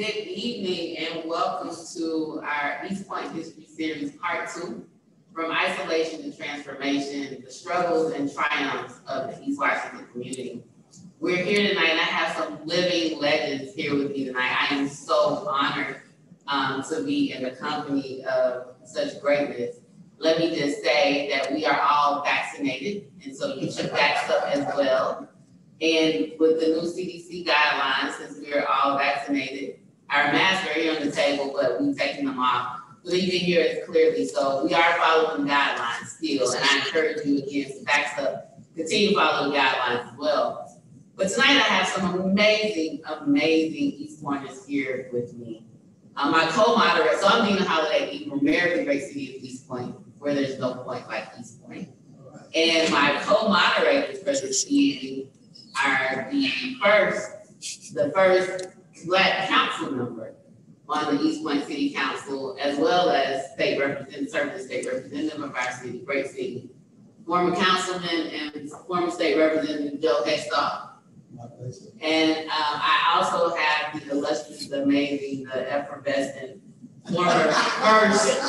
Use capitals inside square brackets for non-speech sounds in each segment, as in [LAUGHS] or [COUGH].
Good evening and welcome to our East Point History Series Part Two. From isolation to transformation, the struggles and triumphs of the East Washington community. We're here tonight and I have some living legends here with me tonight. I am so honored um, to be in the company of such greatness. Let me just say that we are all vaccinated and so you should vax up as well. And with the new CDC guidelines, since we're all vaccinated, our masks are here on the table, but we've taken them off. So you can hear us clearly. So we are following guidelines still, and I encourage you again to back up, continue to follow the guidelines as well. But tonight I have some amazing, amazing East Pointers here with me. Um, my co-moderator, so I'm Deana Holiday from American Great City of East Point, where there's no point like East Point. And my co-moderators for this are the first, the first black council member on the East Point City Council, as well as state representative, serving state representative of our city, great city. Former councilman and former state representative Joe Heckstall. And um, I also have the illustrious, the amazing, the effervescent former first,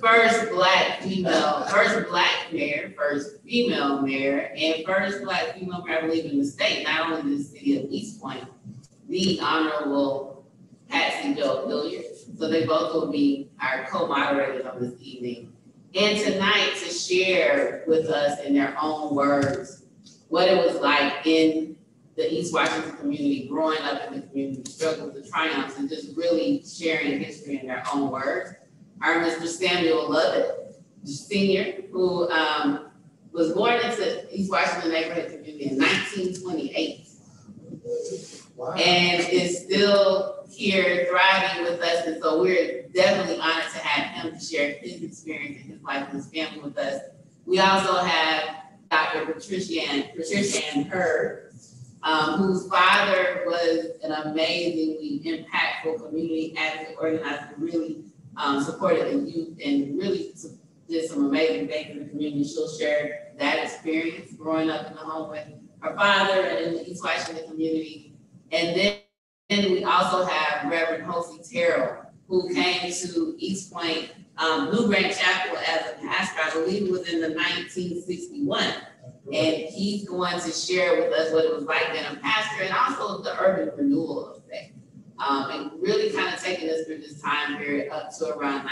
first black female, first black mayor, first female mayor, and first black female mayor, I believe, in the state, not only in the city of East Point, the Honorable Patsy Jo Hilliard. So they both will be our co-moderators on this evening. And tonight to share with us in their own words what it was like in the East Washington community, growing up in the community, struggles, the triumphs, and just really sharing history in their own words, are Mr. Samuel Lovett, Senior, who um, was born into the East Washington neighborhood community in 1928. Wow. And is still here thriving with us. And so we're definitely honored to have him share his experience and his life and his family with us. We also have Dr. Patricianne, Patricia Ann Hurd, um, whose father was an amazingly impactful community advocate organizer, really um, supported the youth and really did some amazing things in the community. She'll share that experience growing up in the home with her father and in the East Washington community. And then, then we also have Reverend Hosie Terrell, who came to East Point um, Blue Grant Chapel as a pastor, I believe it was in the 1961. And he's going to share with us what it was like being a pastor and also the urban renewal effect. Um, and really kind of taking us through this time period up to around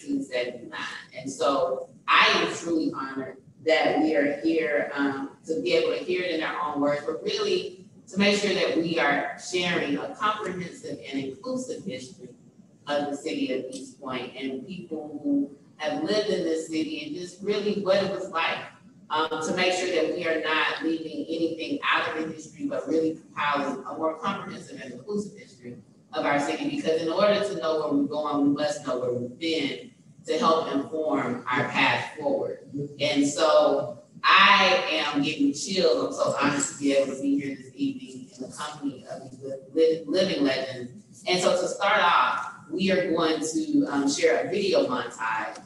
1979. And so I am truly honored that we are here um, to be able to hear it in our own words, but really to make sure that we are sharing a comprehensive and inclusive history of the city of East Point and people who have lived in this city and just really what it was like um, to make sure that we are not leaving anything out of the history, but really compiling a more comprehensive and inclusive history of our city. Because in order to know where we're going, we must know where we've been to help inform our path forward. And so I am getting chills. I'm so honored to be able to be here this evening in the company of these living legends. And so to start off, we are going to um, share a video montage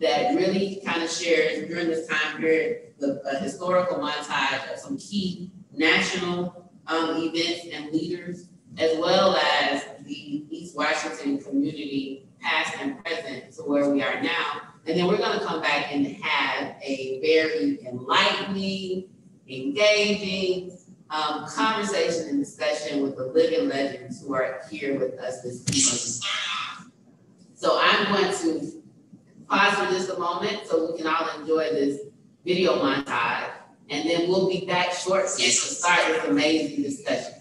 that really kind of shares during this time period the historical montage of some key national um, events and leaders, as well as the East Washington community, past and present, to where we are now. And then we're going to come back and have a very enlightening, engaging um, conversation and discussion with the living legends who are here with us this evening. So I'm going to pause for just a moment so we can all enjoy this video montage. And then we'll be back shortly to start this amazing discussion.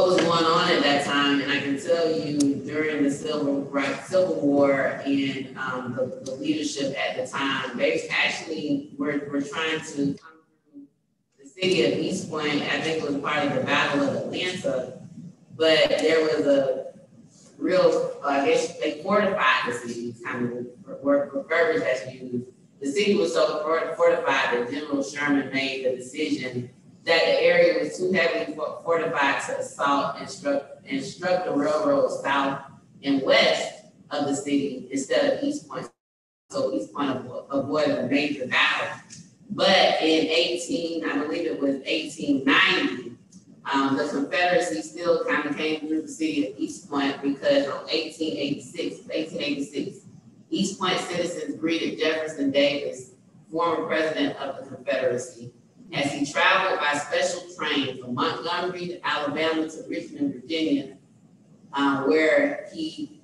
What was going on at that time, and I can tell you during the Civil Rights, Civil War and um, the, the leadership at the time, they actually were, were trying to come through the city of East Point. I think it was part of the Battle of Atlanta, but there was a real, I guess they fortified the city, kind of word verbiage that's used. The city was so fortified that General Sherman made the decision that the area was too heavily fortified to assault and struck, and struck the railroad south and west of the city instead of East Point. So East Point avoided a major battle. But in 18, I believe it was 1890, um, the Confederacy still kind of came through the city of East Point because in 1886, 1886, East Point citizens greeted Jefferson Davis, former president of the Confederacy, as he traveled by special train from Montgomery to Alabama to Richmond, Virginia, uh, where he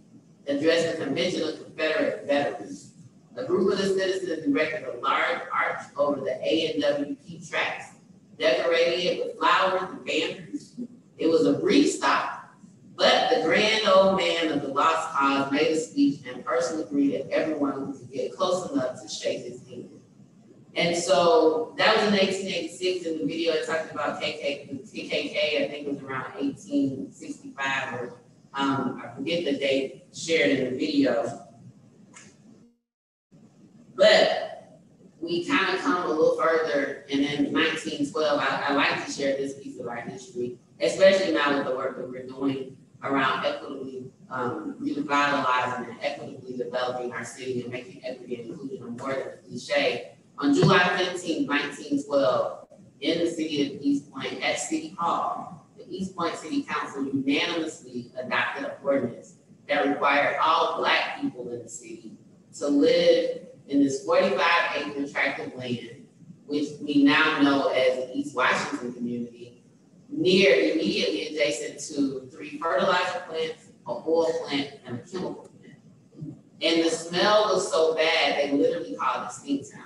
addressed the Convention of Confederate Veterans. A group of the citizens erected a large arch over the A and W tracks, decorating it with flowers and banners. It was a brief stop, but the grand old man of the lost cause made a speech and personally greeted everyone who could get close enough to shake his hand. And so that was in 1886. In the video, I talked about KK, KKK. I think it was around 1865 or um, I forget the date shared in the video. But we kind of come a little further, and in 1912, I, I like to share this piece of our history, especially now with the work that we're doing around equitably um, revitalizing and equitably developing our city and making equity and inclusion a more than a cliche on July 15, 1912, in the city of East Point at City Hall, the East Point City Council unanimously adopted an ordinance that required all Black people in the city to live in this 45 acre tract of land, which we now know as the East Washington community, near immediately adjacent to three fertilizer plants, a oil plant, and a chemical plant. And the smell was so bad, they literally called it Stink Town.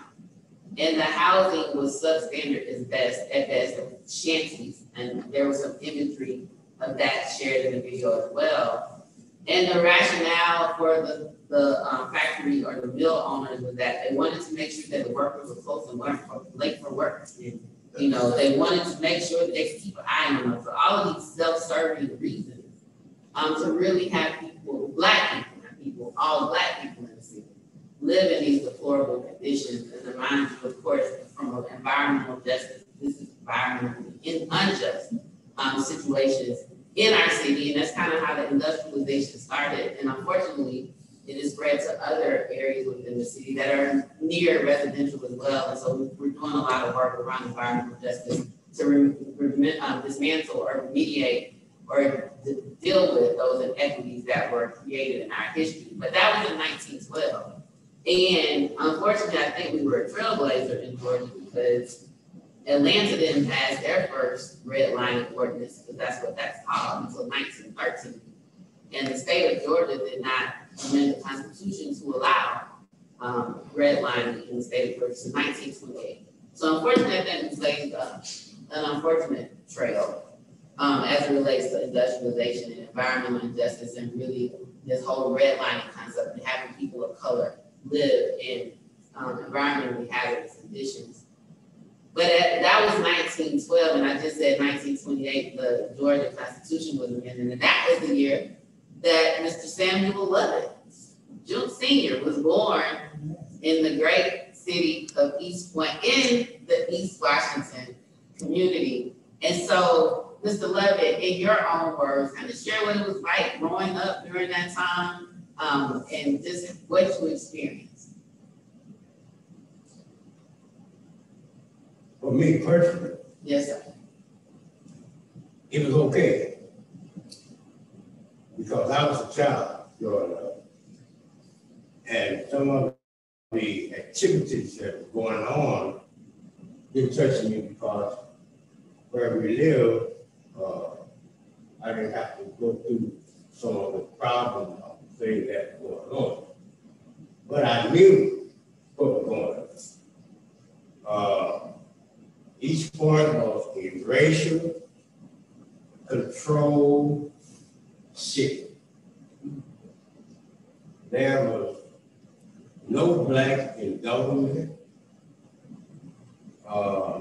And the housing was substandard as best, at best, shanties. And there was some imagery of that shared in the video as well. And the rationale for the, the um, factory or the mill owners was that they wanted to make sure that the workers were close and weren't late for work. And, you know, they wanted to make sure that they could keep an eye on them. For all of these self-serving reasons, um, to really have people, black people, not people, all black people live in these deplorable conditions and remind you, of course, from environmental justice, this is environmentally unjust um, situations in our city, and that's kind of how the industrialization started. And unfortunately, it is spread to other areas within the city that are near residential as well. And so we're doing a lot of work around environmental justice to re- re- um, dismantle or remediate or deal with those inequities that were created in our history. But that was in 1912. And unfortunately, I think we were a trailblazer in Georgia because Atlanta didn't pass their first redlining ordinance, because that's what that's called, until 1913. And the state of Georgia did not amend the Constitution to allow um, redlining in the state of Georgia in 1928. So unfortunately, that lays uh, an unfortunate trail um, as it relates to industrialization and environmental injustice and really this whole redlining concept and having people of color live in um, environmentally hazardous conditions. But at, that was 1912, and I just said 1928, the Georgia Constitution was amended, and that was the year that Mr. Samuel Lovett, June Senior, was born in the great city of East Point, in the East Washington community. And so, Mr. Lovett, in your own words, kind of share what it was like growing up during that time, um, and just what you experienced. For me personally, Yes, sir. it was okay. Because I was a child growing up. And some of the activities that were going on didn't touch me because where we live, uh, I didn't have to go through some of the problems that were going on. But I knew what was going on. Uh, East Point was a racial control city. There was no black in government. Uh,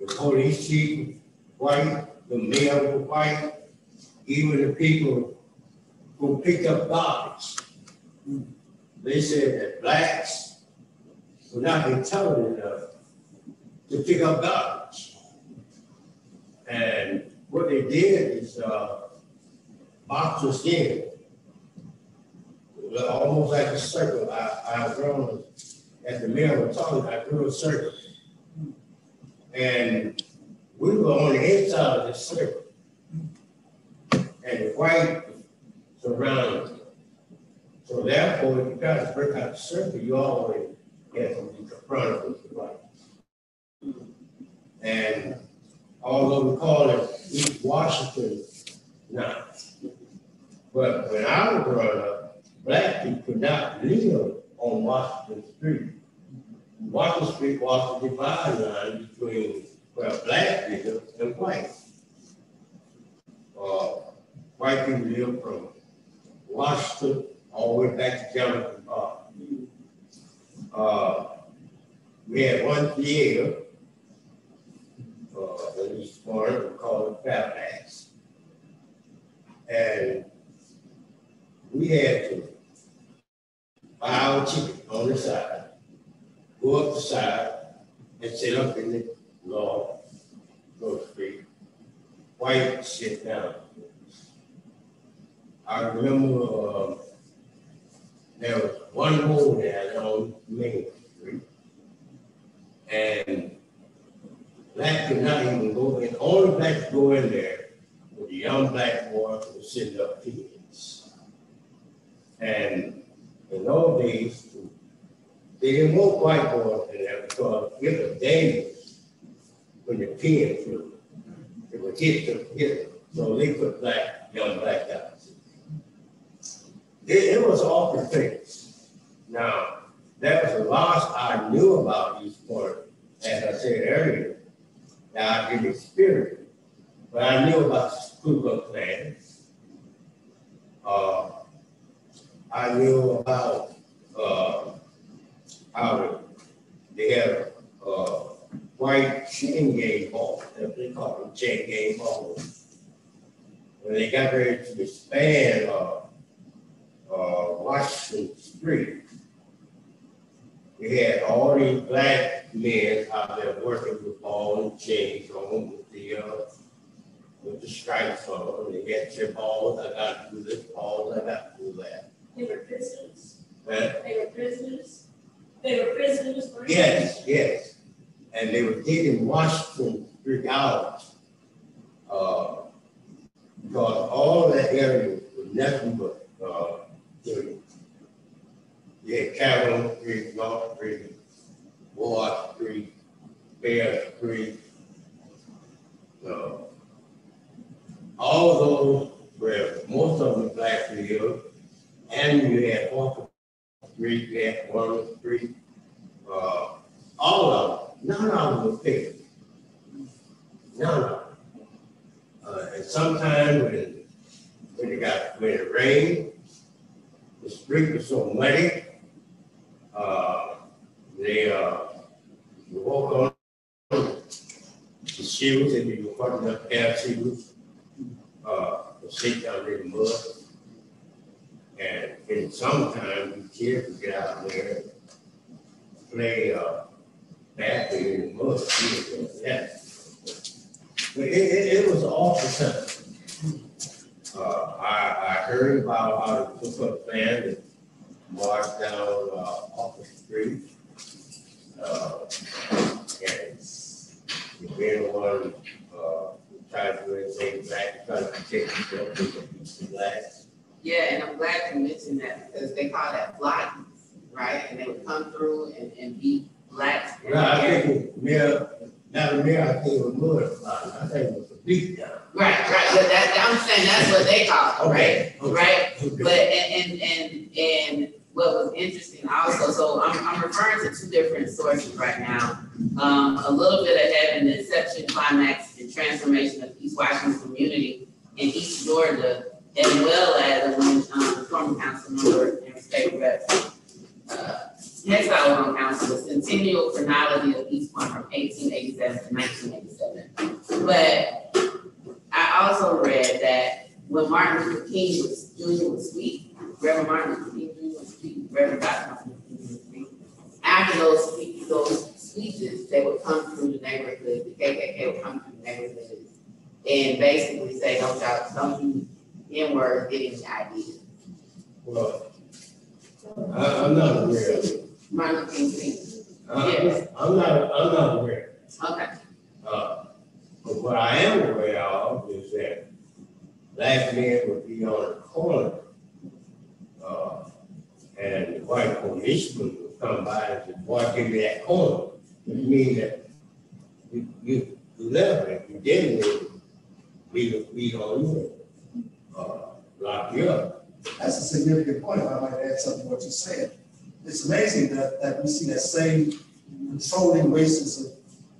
the police chief white, the mayor was white, even the people who pick up garbage. They said that blacks were not intelligent enough to pick up garbage. And what they did is uh, box us in. Almost like a circle. I, I drawn, at the mayor was talking, I drew a circle. And we were on the inside of the circle. And the white surrounded. So therefore, if you try to break out the circle, you always to be confronted with the white. And although we call it East Washington now, but when I was growing up, black people could not live on Washington Street. Washington Street was the dividing line between where black people and white. Uh, white people lived from Washington all the way back to Park. Uh, we had one theater, uh, in East Point, we called it Fairfax. And we had to buy our ticket on the side, go up the side, and sit up in the law, go street. White sit down. I remember uh, there was one hole there on Main Street. And black could not even go in. Only blacks go in there with the young black boys who sitting up kids. And in those days, they didn't want white boys in there because it was dangerous when the pin flew. It would hit them, hit them. So they put black, young black guys. It, it was awful things. Now, that was the last I knew about East Point, as I said earlier. Now, I didn't experience but I knew about Klux Klan. Uh, I knew about uh, how they had uh, white chain gang ball, they call them, chain gang balls. When they got ready to disband uh, uh, Washington Street, we had all these black men out there working with ball and chains on with the uh, with the stripes on. They had their balls. I got to do this balls. I got to do that. They were prisoners. But They were prisoners. They were prisoners. yes, yes, and they were taking Washington Street out uh, because all that area was nothing but uh, dirty. You had Street, North Street, Ward Street, Bear Street. Uh, all those where most of them black lived, and you had Walker Street, you had Warren Street, uh, all of them, none of them were fixed. None of them. Uh, and sometimes when, when it got, when it rained, the street was so muddy, uh, they, uh, you walk on the shoes and you putting up air shoes. Uh, the or sit down in the mud. And in summertime, the kids would get out there and play, uh, basketball in the mud. But it, it, it was awful time. Uh, I, I heard about how they took up land and marched down, uh, off the street. Uh, and if anyone, uh, tries to do anything black, try to protect yourself, be black. Yeah, and I'm glad you mentioned that because they call that blocking, right? And they would come through and, and beat blacks. Well, I think, mayor, not a mayor, I think it was mud, I think it was a beat down. Right, right, but that, I'm saying that's what they call it, right? Okay, okay, Right, okay. But, and, and, and, and what was interesting also, so I'm, I'm referring to two different sources right now. Um, a little bit ahead in the inception, climax, and transformation of East Washington community in East Georgia, as well as when, um, former council member and state rep, uh, next I on council, the centennial chronology of East Point from eighteen eighty-seven to nineteen eighty-seven. But I also read that when Martin Luther King was, Jr. was speaking, Reverend Martin Luther King Jr. was speaking, Reverend Dr. Martin Luther King was speaking. After those speeches, those speeches, they would come through the neighborhood, the KKK would come through the neighborhood and basically say, don't y'all, don't you N-word get any ideas. Well, I, I'm not aware of it. Martin Luther King Jr. I- I'm not, I'm not aware. Okay, Uh, But what I am aware of is that black men would be on a corner. uh, And the white policeman would come by and say, boy, give me that corner. It mean that you, you, left it, you didn't, we, we on you, uh, lock you up. That's a significant point, I might add something to what you said. It's amazing that, that we see that same controlling racism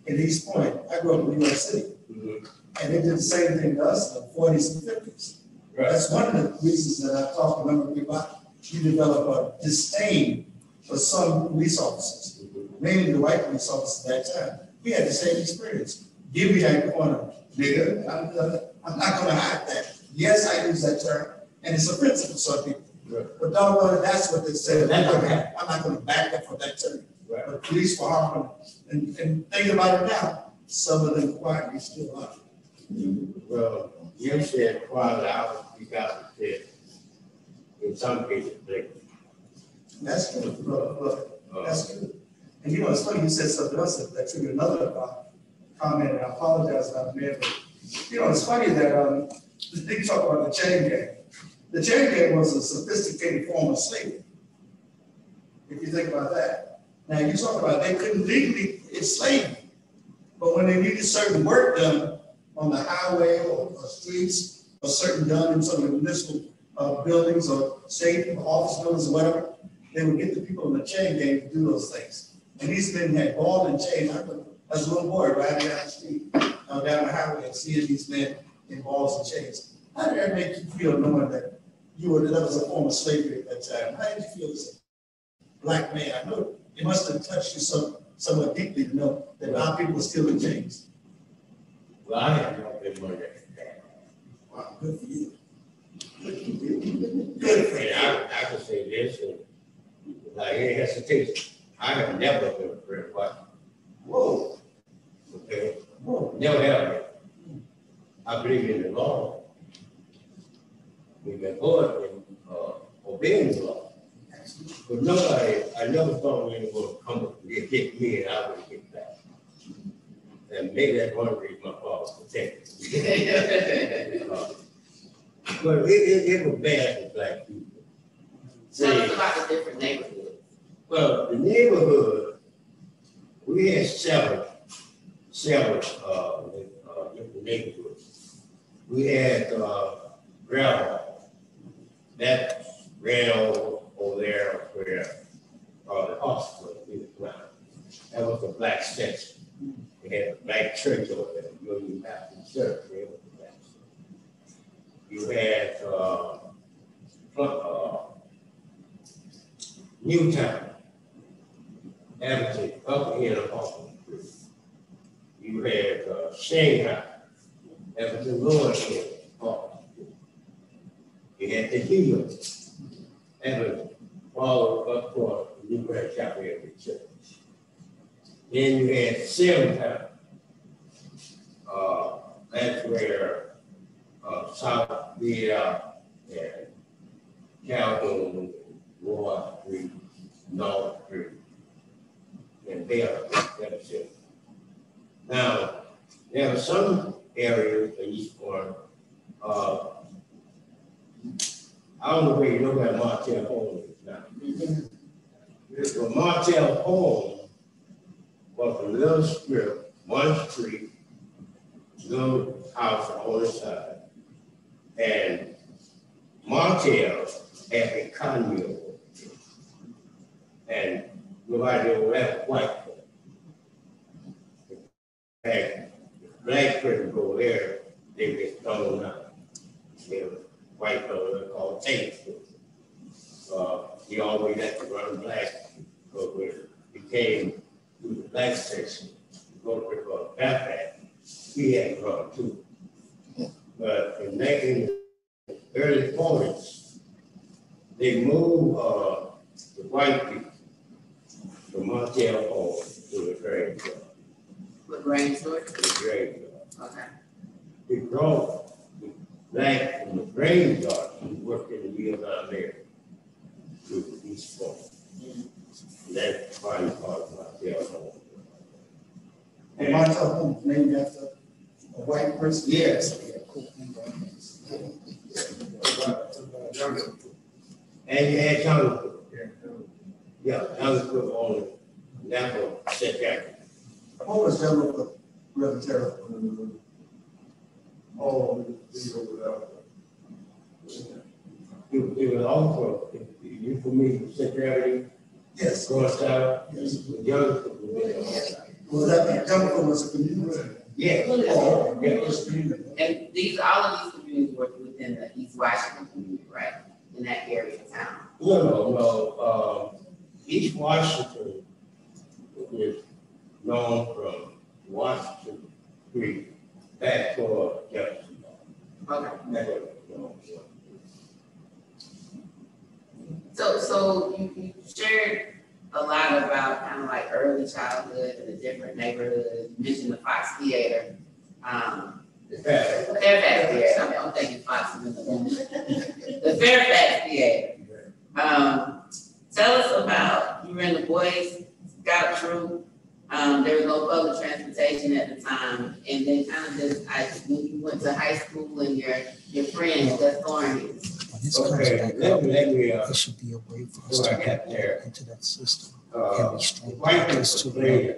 in East Point. I grew up in New York City. Mm-hmm. and they did the same thing to us in the forties and fifties. Right. That's one of the reasons that I talked to remember about, you develop a disdain for some police officers, mm-hmm. mainly the white police officers at that time. We had the same experience. Give me that corner, nigga. I'm, uh, I'm not gonna hide that. Yes, I use that term, and it's offensive to some people. Right. But doggone it, that's what they said. I'm not not gonna back up from that term. Right. But police were harming, and, and think about it now, some of them quietly still are. Well, you said quiet, I would speak out say, in some cases, like, That's good, look, look, uh, that's good. And you know, it's funny, you said something else that- that triggered another uh, comment, and I apologize about the man, but, you know, it's funny that, um, the you talk about the chain gang. The chain gang was a sophisticated form of slavery. If you think about that. Now, you talk about they couldn't legally enslave but when they needed certain work done on the highway or, or streets, or certain done in some of the municipal, uh, buildings or state office buildings or whatever, they would get the people in the chain gang to do those things. And these men had ball and chain, I remember as a little boy riding down the street, uh, down the highway and seeing these men in balls and chains. How did that make you feel knowing that you were, that was a form of slavery at that time? How did you feel as a black man? I know it must have touched you so, somewhat deeply to know that our people were still in chains. well, I have not been one that. Wow, good for you. Good for you. Good for And you. I, I can say this, and like any hesitation, I have never been a of white, Whoa, okay? whoa. Never have been. I believe in the law. We've been going and, uh, obeying the law. But nobody, I never thought anyone would come up and get- me and I would get back. And maybe that's one reason my father protected me. [LAUGHS] But it, it, it was bad for black people. tell us about the different neighborhoods. Well, the neighborhood, we had several, several, uh, uh, different neighborhoods. We had, uh, Railroad. That ran over, over there where, uh, the hospital is now. That was the black section. They had a black church over there, Union Baptist Church, there was a black church. You had, uh, uh, Newtown. Everything, up the street. You had, uh, Shanghai, lower here, off. at the heel. And was followed up for New Grand Chapel Area Church. Then you had Silvertown. Uh, that's where, uh, South Via and Calhoun, Ward Street, North Street. And that's it. Now, there are some areas in East Point, uh, I don't know where you know where Martell Home is now. Well, Martell Home was a little strip, one street, little house on the side. And Martell had a condo. And nobody ever left white. And black person go there, they get thrown out. White fellow called Tate. Uh, he always had to run black, but when he came to the black section, we go to the backpack, we had to run too. But in making early forties, they moved, uh, the white people from Montiel Hall to the graveyard, brain storage? the graveyard. Okay. They brought the black from the graveyard who worked in the down there to the East Point. That's why you call it Montiel Hall. And my home named after a white person. Yes. And you had Jungle Book. Yeah, Jungle Book on Napa set back. What was General Cook, Reverend Terrell? Oh, these over there. It, it was also, you for me, secretary, Yes. going south, Yes. the Jungle Book was there all the time. Was that, General Cook was a community? Yeah. Oh, Yeah. it was community. And these, all of these communities were within the East Washington community, right? In that area of town. No, no, no, um, East Washington is known from Washington Street back Jefferson. Okay. For. So, so you, you shared a lot about kind of like early childhood in the different neighborhoods, You mentioned the Fox Theater. Um, The Fairfax Theater, I'm, I'm thinking Fox in the room. The Fairfax Theater. Um, tell us about, you were in the Boys Scout troop. Um, there was no public transportation at the time. And then kind of just, I, when you went to high school and your, your friends, that's Thorny. When this comes okay, back let up, me, let me, uh, it should be a way for us to I got get there. into that system. uh, Can we strengthen white this people to played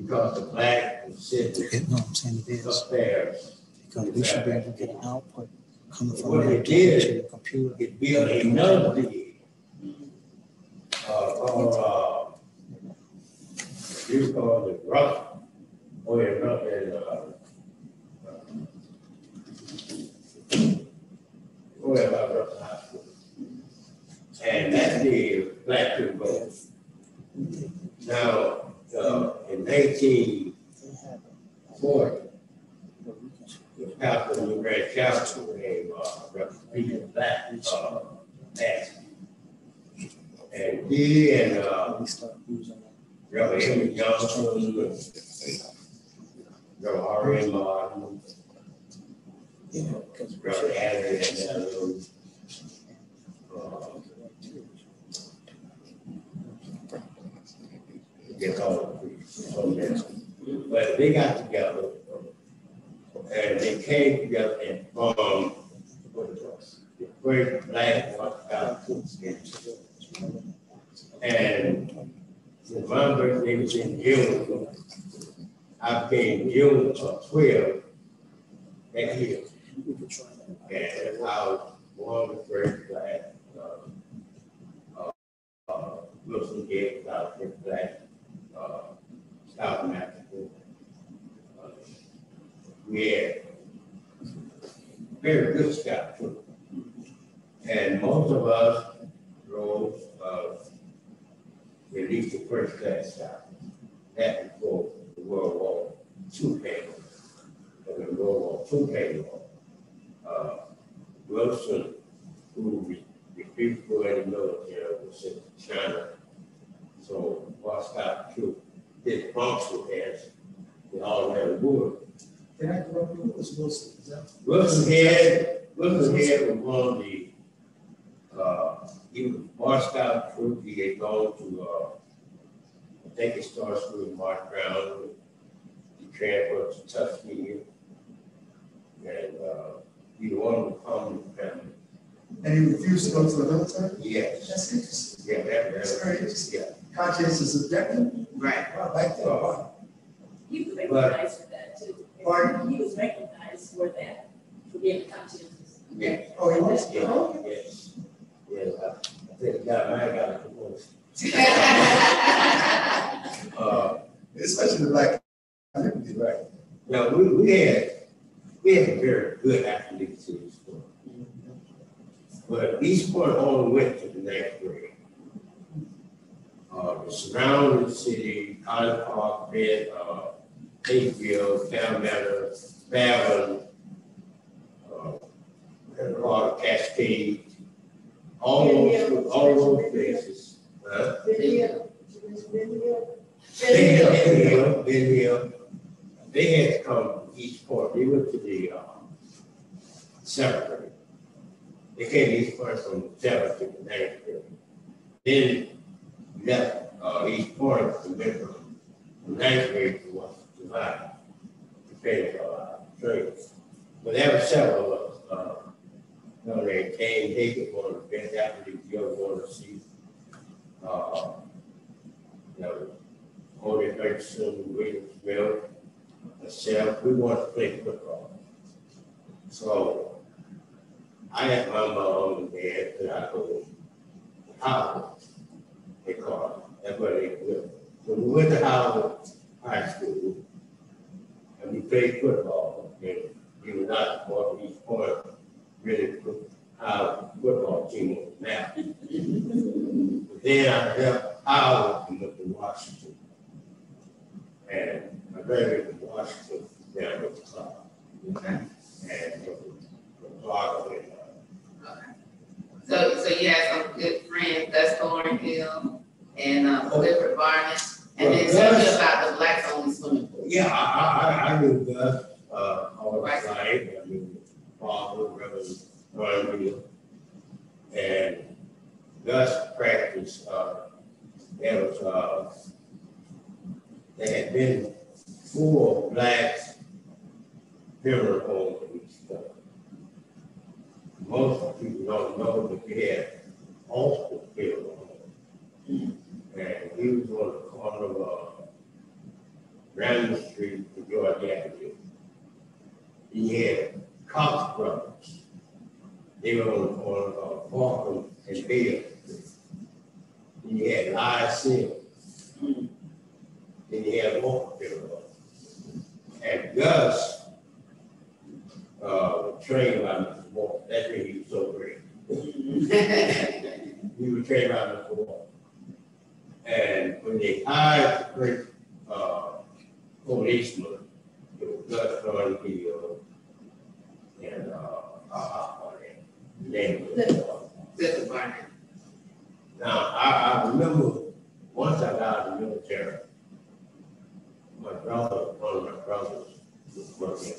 because the black was sitting it? No, I'm saying it is, upstairs. because we should be able to get an output coming from What there they to did- the computer. It built another dig. Uh, called, uh, you call it rough, or it rough, and, uh, about rough high school. And that dig, black people go. Now, uh, in nineteen forty, the pastor of New Grand Chapel named, uh, Peter Black, uh. And he and, uh, We start using that. Reverend Henry Johnson, Reverend R. M. Martin, Yeah, because we Reverend should have. Henry and, uh, get all priests. But they got together and they came together and formed the first black Rock And the my birthday was in June. I came June of twelve that year. And I was one of the first black, uh, uh, Wilson Gate, was first black, uh, South Africa. Uh, We had very good scout troop. And most of us drove, uh, at least the first class scout. That before the World War II came. And when World War II came on, uh, Wilson, who re- refused to go in the military, was sent to China. So Boy Scout troop did functional as they all had wood. Can I correct you, Mr. Wilson, is that? Wilson had, Wilson had was one of the, uh, he was Boy Scout troop, he had gone to, uh, I think it starts with Mark Brown, he transferred to Tuskegee. And, uh, he wanted to come to family. And he refused to go to the military? Yes, That's interesting. yeah, that, That's that, very interesting. yeah. Conscientious objective, Right. I like that, wow. He was recognized for that too. Pardon? He was recognized for that, for being conscientious. Yeah. Oh, he was? Yeah, Oh, yes. Yes, I, I think, God, I got a divorce. [LAUGHS] Uh, Especially the black community. right. Now, we, we had, we had a very good athletes in sport. But East Point only went to the next grade. Uh, the surrounding city, College Park, Bed, uh, Hapeville, Calmatter, Fallon, uh, and a lot of Cascade, all those, all those places. Huh? They had, Ben Hill, Ben Hill, they had to come to East Point, they went to the, seventh grade. They came to East Point from seventh to grade. Then left, uh, East Point and went from grade to what, July. To finish, uh, training. But there were several of us, uh, they could want to, Ben Apple, you ever want to see, uh, you know, Smith, myself, we want to play football. So I had my mom and dad go to Howard, they call it, that's. So we went to Howard High School and we played football. And we were not each point really put our football team the map. But Then I helped Howard and went to Washington. And I graduated from Washington, then I went to Clark. And from Clark, I went, uh, So, so you had some good friends, Gus Thornhill and, uh, Clifford Barnett, and then tell me about the blacks only swimming pool. Yeah, I, I, I, knew Gus, uh, all the Right. time, I knew Father, Reverend Ron And Gus practiced, uh, there was, uh, there had been four blacks funeral homes and stuff. Most people don't know, but they had multiple funeral homes. And he was on the corner of, uh, Street to George Avenue. He had Cox Brothers. They were on corner of Falcon and Bill. He had Live Seal. Then he had Walker Funeral. And Gus, uh, trained by Mr. Walker. That's why he was so great. [LAUGHS] We were trained by Mr. Walker. And when they hired the great, uh, policeman, it was Gus Thornhill Now, I, remember, once I got out of the military, my brother, one of my brothers, was working at.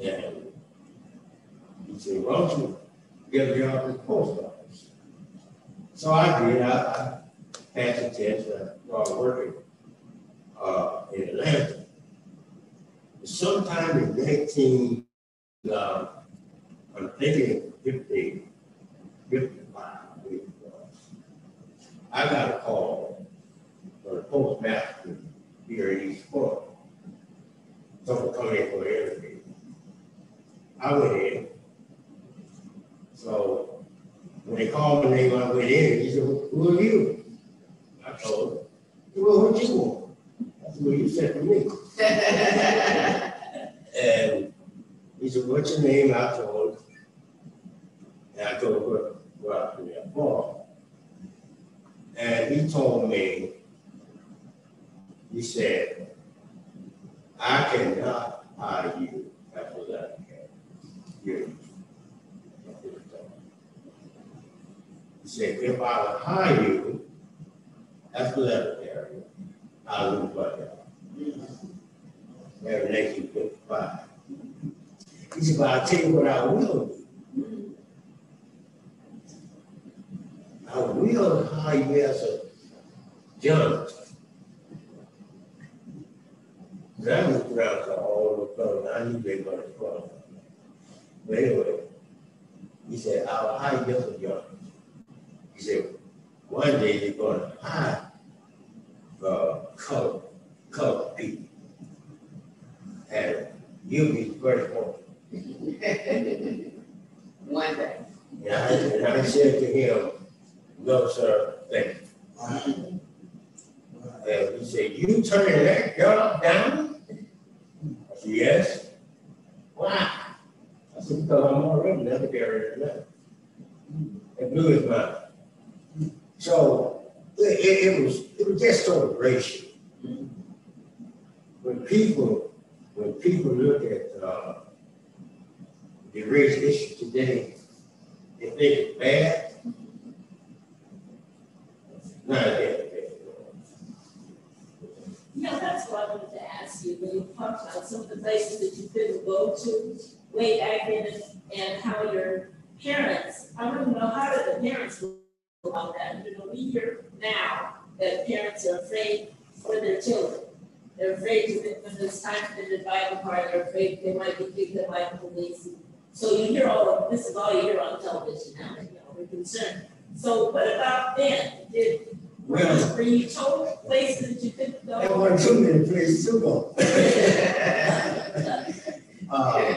And he said, the? So I did, I, working, uh, in Atlanta. Sometime in nineteen, uh, I'm thinking fifteen, fifty-five, I believe it was. I got a call from the postmaster here in East Point. Someone coming in for an interview. I went in. So when they called my name, I went in, he said, who are you? I told him, well, what you want? What you said to me. and he said, what's your name? I told And I told "What? well, I'm yeah, Paul. And he told me, he said, I cannot hire you after that. You. He said, if I would hire you, that's the letter. I my job. That nineteen fifty-five. He said, but I'll tell you what I will do. I will hire you as a janitor. That was around to all the fellows, I knew they were from. But anyway, he said, I'll hire you as a janitor. He said, one day they're gonna hire, uh, color, color people. And you'll be the first one. One day. And I, and I said to him, no, sir, thank you. And he said, you turning that job down? I said, yes. Why? I said, because I'm already another area now. It blew his mind. So it, it, it was, it was just so racial. When people, when people look at, uh, the race issue today, they think it's bad. Not that bad. Yeah, that's what I wanted to ask you, when you talked about some of the places that you couldn't go to way back then and, how your parents, I to know, how did the parents feel about that? You know, we hear now that parents are afraid for their children. They're afraid to, when it's time for them to buy the car, they're afraid they might be picked up by the police. So you hear all of, this is all you hear on television now, you know, we're concerned. So what about then? Did, were Well- were you told places that you couldn't go? There weren't too many places to go. [LAUGHS] Uh,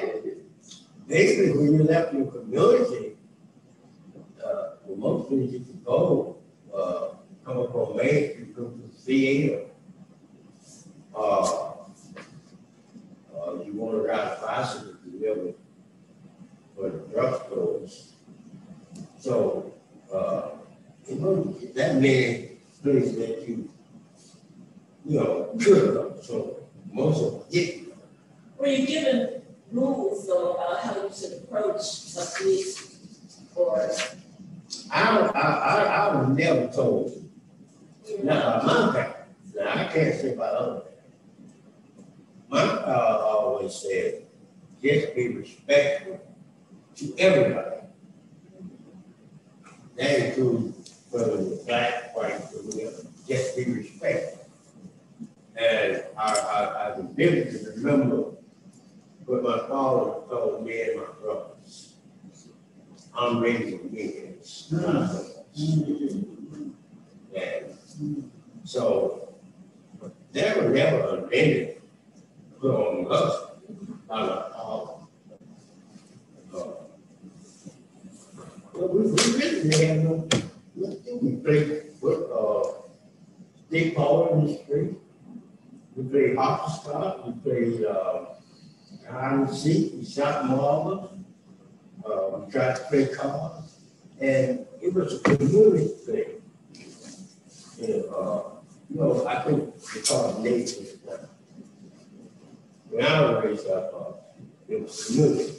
Basically, when you left your community, uh, the most places you could go, uh, come up on Main Street, go to the theater. Uh, uh, you want to ride a bicycle, you live for the drugstores. So, uh, it wasn't that many things that you you know, could so most of them didn't. Were you given rules though about how you should approach a police or? I, I, I, I was never told, not by my parents, now I can't say about other parents. My, uh, always said, just be respectful to everybody. That includes whether you're black, white, or whatever, just be respectful. And I, I, I vividly remember what my father told me and my brothers. I'm raising boys. And so there were never a limit Uh, with, uh, stick ball in the street. We played hopscotch, we played, uh, hide we shot marbles. Uh, we tried to play cards, and it was a community thing. Uh, you know, I think they call it nature. When I was raised up, uh, it was community.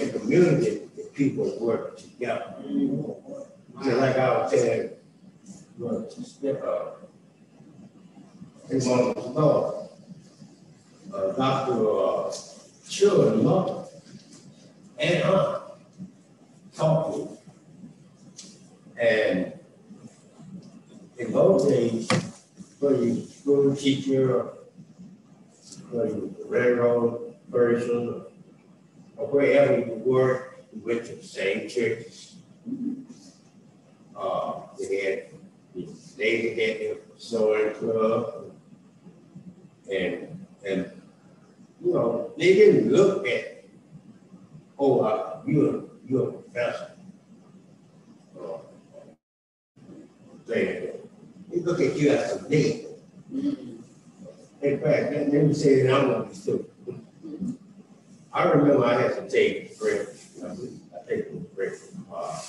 And community, the people work together. Just like I was saying, uh, mom was daughter. Uh, Dr. Uh, Children, mother, and aunt taught me. And in those days, whether you school teacher, whether you was a railroad person, or wherever you worked, you went to the same churches. Uh, they had, they had their sewing club. And, and, you know, they didn't look at, oh, uh, you're, you're a professor. Uh, They, they look at you as a neighbor. In fact, let me say that I'm be stupid. I remember I had to take a break, I take a break from, uh,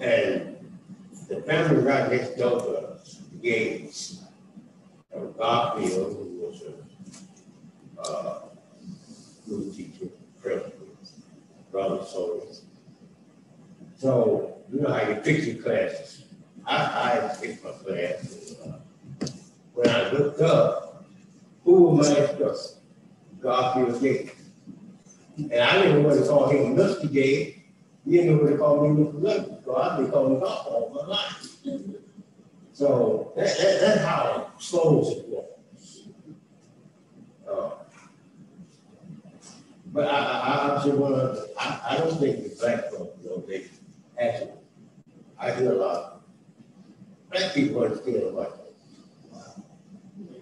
and the family right next door to us, the Gates, uh, Garfield, who was a, uh, school teacher, principal, brother, so. So, you know how you pick your classes. I, I picked my class. and, uh, When I looked up, who was my instructor? Garfield Gates. And I didn't know what to call him Mr. Gates. He didn't know what to call me Mr. Lucky, so I've been calling Garfield all my life. So that, that, that's how slow it was. Uh, But I, I, I just wanna, I, I don't think the black folks, you know, they actually, I hear a lot. Black people understand about that.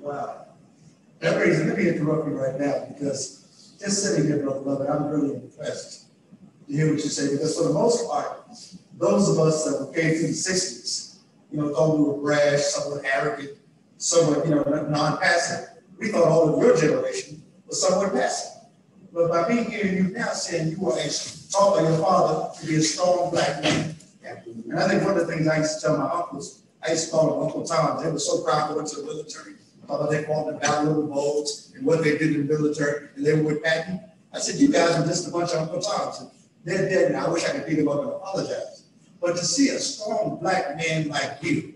Wow. That brings, let me interrupt you right now, because just sitting here, Brother Lovett, I'm really impressed to hear what you say, because for the most part, those of us that were came through the sixties, you know, thought we were brash, somewhat arrogant, somewhat, you know, non-passive. We thought all of your generation was somewhat passive. But by being here, you now saying you are a, taught by your father to be a strong black man. And I think one of the things I used to tell my uncles, I used to call them Uncle Tom, they were so proud to went to the military. Although they called the bulls and what they did in the military, and they were with Patton. I said, you guys are just a bunch of Uncle Toms. They're dead and I wish I could beat them up and apologize. But to see a strong black man like you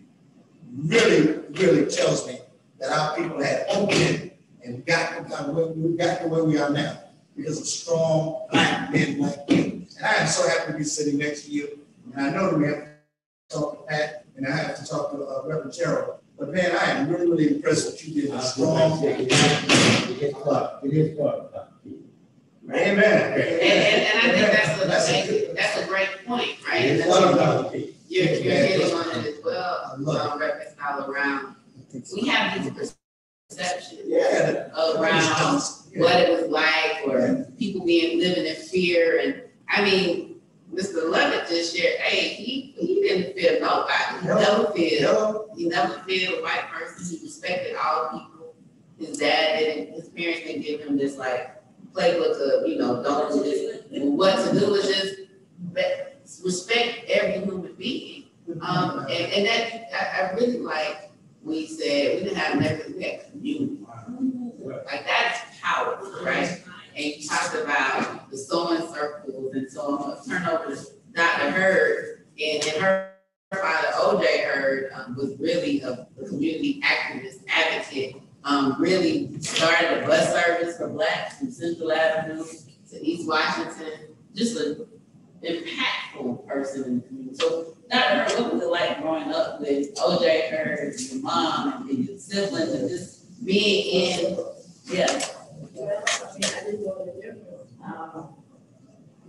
really, really tells me that our people had opened and got, we got to where we are now because of strong black men like you. And I am so happy to be sitting next to you. And I know that we have to talk to Pat and I have to talk to uh, Reverend Gerald. But man, I am really, really impressed what you did. It's strong, it is, it is tough, it is tough. Amen. And, and, and I think that's a, That's a that's a, great point, right? It And that's tough. You're, you're hitting on it as well, um, reconcile around, we have these perceptions Yeah. around what it was like, or people being, living in fear, and, I mean, Mr. Lovett just shared, hey, he, he didn't fear nobody, he never feared, Hello? he never feared a white person, he respected all people. His dad didn't, his parents didn't give him this like playbook of, you know, don't do this, what to do is just, respect every human being. Um, and, and that, I, I really like, we said, we didn't have nothing, we had community. Like that's powerful, right? And you talked about the sewing circles, and so I'm gonna turn over to Dr. Hurd, and, her father, OJ Hurd um, was really a, a community activist, advocate, um, really started a bus service for blacks from Central Avenue to East Washington, just an impactful person in the community. So, Dr. Hurd, what was it like growing up with OJ and your mom, and your siblings, and just being in, yeah, Well, I mean, I didn't the. Um,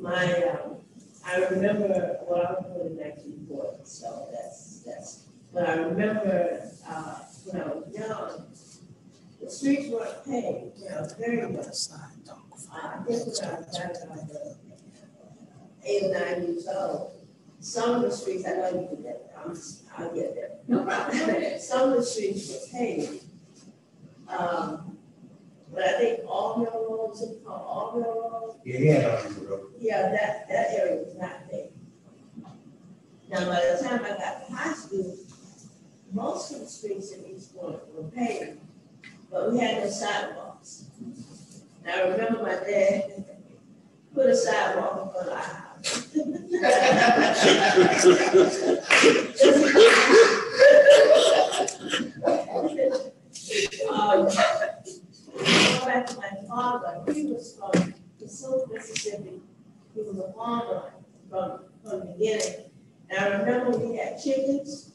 My, um, I remember, well, I was born in nineteen forty, so that's, that's, but I remember, uh, when I was young, the streets weren't paved, you know, very much. Uh, I think when I was eight or nine years old, some of the streets, I know you can get, there, I'm, I'll get there. no problem. [LAUGHS] Some of the streets were paved. Um, but I think all mill roads, it's called all mill roads, Yeah, yeah, I'm sure. yeah, that, that area was not paved. Now, by the time I got to high school, most of the streets in East Point were paved, but we had no sidewalks. Now, I remember my dad put a sidewalk in front of our house. [LAUGHS] [LAUGHS] Um, Going back to my father, he was from Cassup, Mississippi. He was a farmer from, from the beginning. And I remember we had chickens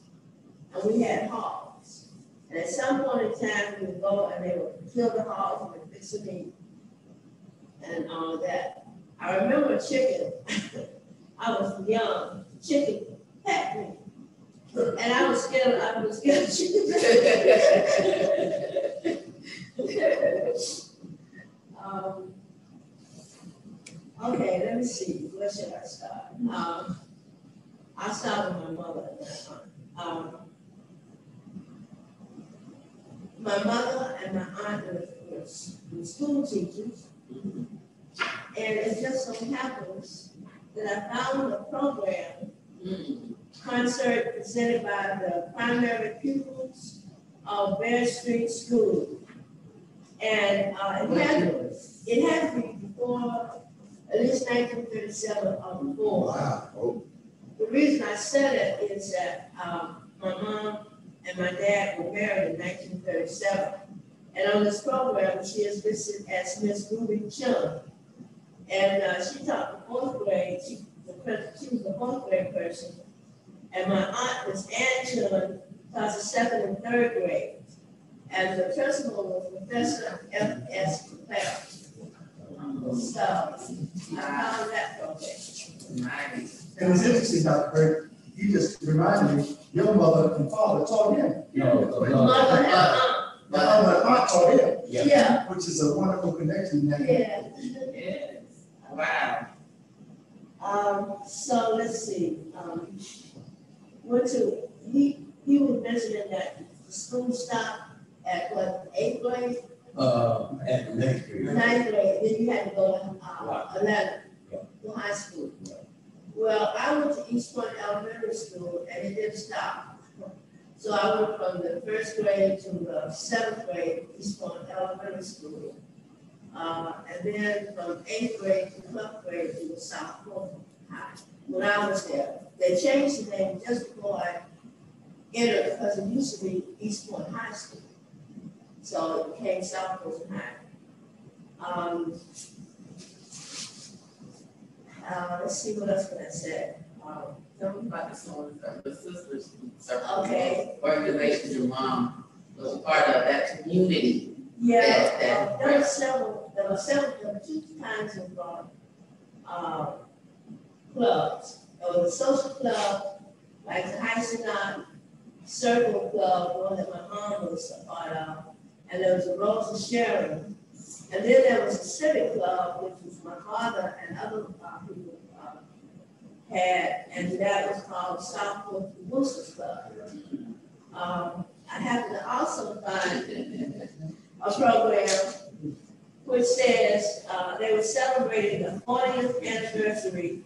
and we had hogs. And at some point in time, we would go and they would kill the hogs and fix the meat and all of that. I remember chicken, I was young, chicken pecked me. And I was scared, I was scared of chicken. [LAUGHS] Um, Okay, let me see, where should I start? Um, I'll start with my mother. Um, My mother and my aunt were, were school teachers. And it just so happens that I found a program concert presented by the primary pupils of Bear Street School. And uh, it has, it had to be before, at least nineteen thirty-seven or before. Wow. Oh, the reason I said it is that, um, my mom and my dad were married in nineteen thirty-seven. And on this program, she is listed as Miss Ruby Chung. And, uh, she taught the fourth grade, she, the, she was the fourth grade person. And my aunt was Ann Chung, taught the second and third grade. And the principal was Professor F. S. Capel. So, I found that program. Nice. And it's interesting, Dr. Burke, you just reminded me, your mother and father taught him. No, Mother no, and aunt, My mother and aunt taught him, yeah. yeah, which is a wonderful connection that. yeah. Yes. Wow. Um, so let's see, um, went to, he, he was mentioning that the school stopped at what, eighth grade, Uh, at the next year. ninth grade, then you had to go to, uh, Right. eleven, Yeah. to high school. Yeah. Well, I went to East Point Elementary School and it didn't stop. So I went from the first grade to the seventh grade, East Point Elementary School. Uh, and then from eighth grade to twelfth grade to the South Point High. When I was there, they changed the name just before I entered because it used to be East Point High School. So it became South Point High. Um, uh, let's see, what else can I say? Um, Tell me about the song, the sisters. Okay. Organization your mom was a part of that community. Yeah, Yeah, uh, there were several, there were several, there were two kinds of, uh, uh, clubs. There was a social club, like the High Synod Circle Club, one that my mom was a part of, and there was a Rose of Sharon. And then there was a civic club, which was my father and other, uh, people, uh, had, and that was called Southwood Boosters Club. Um, I happened to also find a program which says, uh, they were celebrating the fortieth anniversary,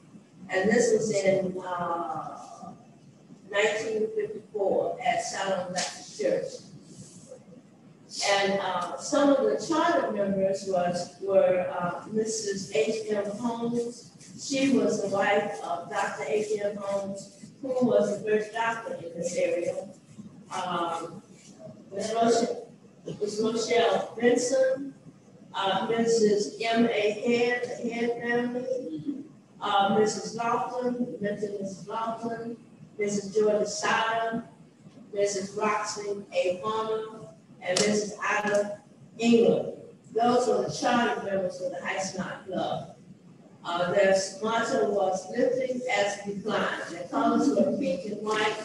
and this was in, uh, nineteen fifty-four at Salem Baptist Church. And, uh, some of the charter members was, were, uh, Mrs. H. M. Holmes. She was the wife of Dr. H. M. Holmes, who was the first doctor in this area. Um, Ms. Benson, uh, Mrs. M. A. Head, the Head family, uh, Mrs. Mentioned Mrs. Lofton, Mrs. Georgia Sada, Mrs. Roxy A. Farmer, and this is out of England. Those were the charter members of the Snot Club. Uh, their motto was lifting as decline. Their colors were pink and white.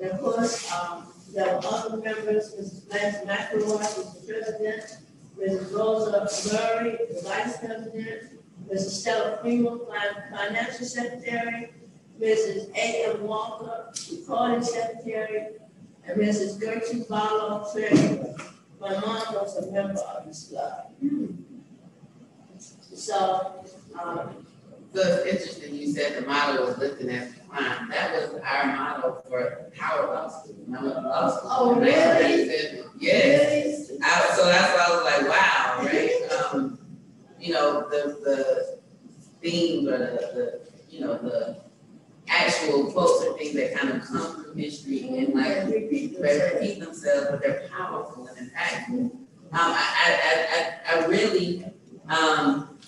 And of course, um, there were other members, Mrs. Blanche McElroy the president, Mrs. Rosa Murray, the vice president, Mrs. Stella Freeman, fin- financial secretary, Mrs. A. M. Walker, recording secretary, Mrs. Gertrude Barlow, treasurer. My mom was a member of this club. So, um, So it's interesting, you said the motto was lifting as decline. That was our motto for Howard Law School. when I went to law school. Oh, really? 1937. Yes. really? I, so that's why I was like, wow, right? Um, you know, the, the themes or the, the, you know, the actual quotes or things that kind of come from history and like repeat themselves. but they're powerful and impactful. Um, I, I, I, I, really, um,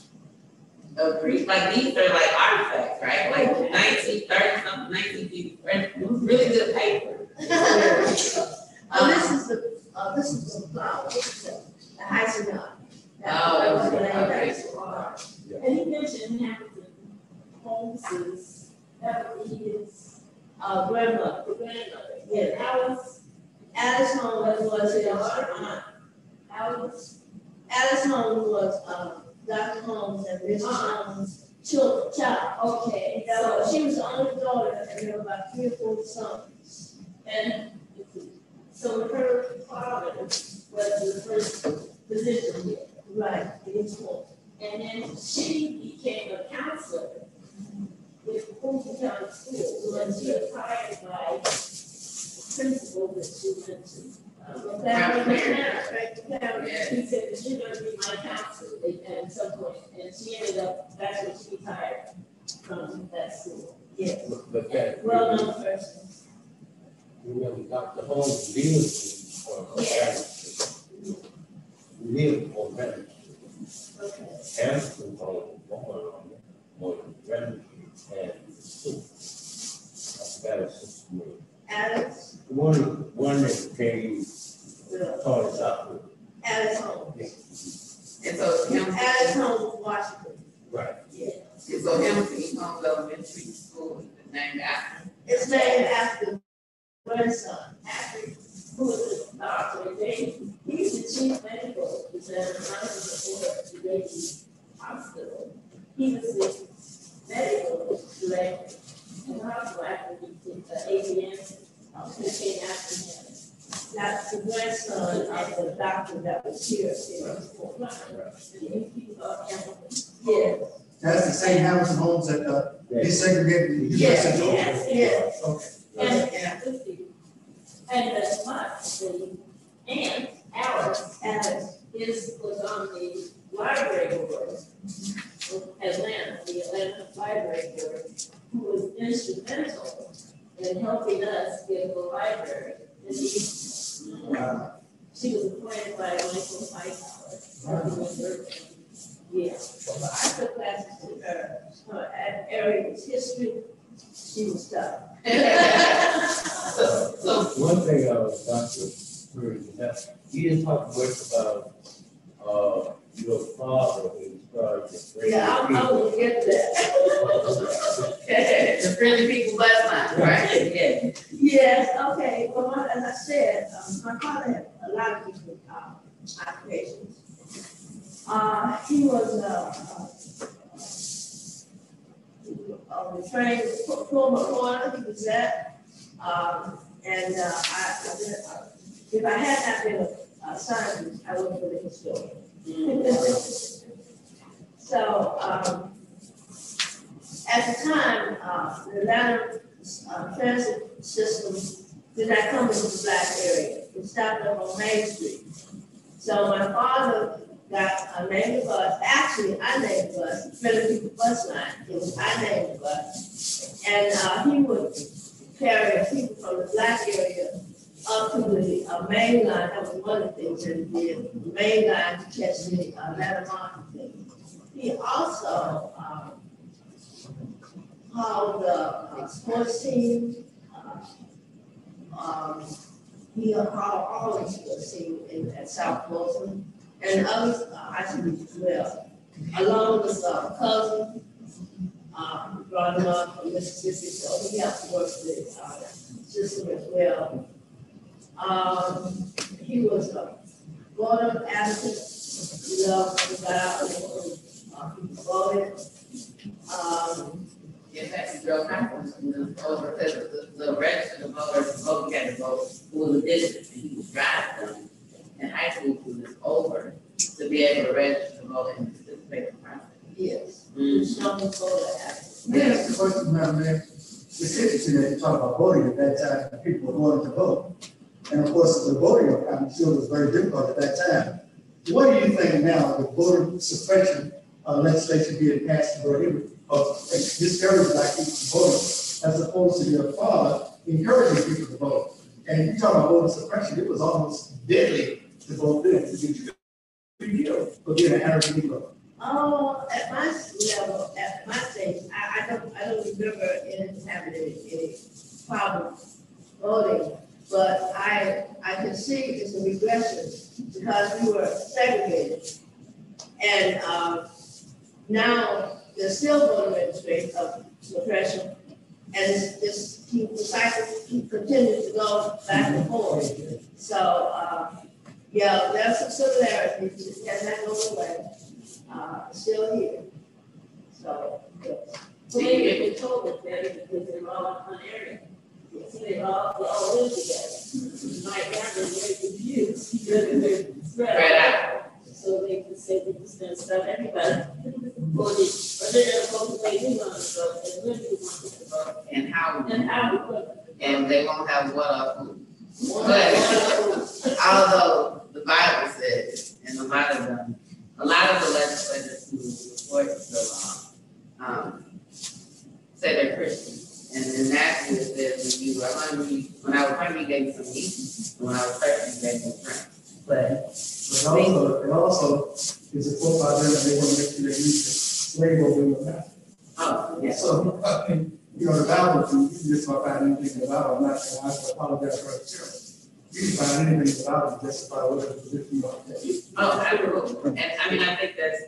agree, like, these are like artifacts, right? Like nineteen thirty something, nineteen fifty, really good paper. [LAUGHS] Oh, this is the, uh, this is the is the, Heisenberg. Oh, That was the okay, name okay. And he mentioned Hamilton Holmes's, that was his, Uh, grandmother, grandmother. yeah, Alice, Alice Holmes was his uh, aunt. Alice, Alice Holmes was, Dr. Uh, Holmes and Mrs. Uh-huh. Holmes' children, child. okay, So so, she was the only daughter, and there were about three or four sons. and, so her father was the first physician here. Right, it's one. And then she became a counselor with Fulton County School, and she was hired by the principal that she went to. Uh, That was Right. parents, right, the parents. Yeah. She said that she's gonna be my counselor at some point. point, and she ended up, that's when she retired. from that school. Yes, But- But that. well-known person. Remember, Dr. Holmes lives in, or, lived on Remington. Okay. Hampton Home, born on, on And Sue. I One, one that came, Will, taught us. And so him, Alex Holmes, Washington. Right. Yeah. and so Hamilton Holmes Elementary School is named after. It's named after grandson, after, who was the doctor, they, he's the chief medical examiner for the Baby Hospital. He was the medical director in the hospital the, the ABM, uh, who after him. That's the grandson of the doctor that was here in Fort And he was, uh, Yeah, That's the same Hamilton Holmes that, uh, desegregated. yes, yes, yes. Okay. And, Yeah. and the, my, the aunt, Alice, Alice, is, was on the library board of Atlanta, the Atlanta Library Board, who was instrumental in helping us get the library. And she, Wow. she was appointed by Michael Hightower. Yeah, so I took classes with her, her at areas history, she was tough. So, [LAUGHS] so One thing, uh, Dr. Burns, that, he didn't talk much about, uh, your father when he started to bring Yeah, I'm people. get that. [LAUGHS] the friendly people last line, right? Yeah. Yes, okay, well, my- as I said, um, my father had a lot of different, um, occupations. Uh, he was, uh, uh, uh, trained former coroner, he was that, um, and, uh, I, I did, uh, if I had not been a, a scientist, I would have been a historian. [LAUGHS] So, um, at the time, uh, the Atlanta, uh, transit system did not come into the black area. It stopped up on Main Street. So my father got a named bus, actually, I named the bus, People Bus Line, it was, I named the bus. And, uh, he would carry people from the black area up to the, uh, main line, that was one of the things that he did, the main line to catch the, uh, Atlanta market thing. He also, um, called the, uh, sports team, uh, um, he called all the sports team in, at South Wilson, and others, uh, high schools as well. Along with, uh, cousin, um, brought him up from Mississippi, so he helped work with, uh, system as well. Um, he was a voter advocate, you know, got he voted. Um, In fact, he drove backwards from the because the, the registered voters, vote had to vote, was a district, and he was driving in high school who was over to be able to register to vote and participate in the process. yes, Mm. show me voter advocate. Yes, the question, Madam Mayor, it's interesting that you talk about voting at that time, and people were voting to vote. And of course, the voting, I'm sure was very difficult at that time. What do you think now, the voter suppression uh, legislation being passed to prohibit, or discourage black people from voting, as opposed to your father encouraging people to vote? And you talk about voter suppression, it was almost deadly to vote then, you killed for being an Arab Negro. Oh, at my level, at my stage, I, I don't, I don't remember any having any problem voting. But I, I can see it's a regression because we were segregated. And, um, now there's still voter registration of suppression. And it's, it's, he, the cycle, he continues to go back and forth. So, uh, yeah, there's some similarities, it has not gone away uh, still here. So, yes. Well, maybe it was told that better because they're all in one area. See, they all, they all live together. My family very confused because they're spread Spread out. So they can say they just gonna stop everybody. Or they, or they're gonna vote the way we want to vote, and and how? And how? And they won't have what up. But although the Bible says, and a lot of them, a lot of the legislators who support the law um, say they're Christians. And then that is it when you were hungry, when I was hungry, gave you some meat. When I was thirsty, gave me drink. But and also, and also, it's a by them, and they want to make use the slave over the map. oh, yeah. So, I mean, you know, the Bible, you can just not find anything in the Bible, I'm not, and I apologize for it. You can find anything in the Bible to justify whatever position you want to take. Oh, absolutely. And I mean, I think that's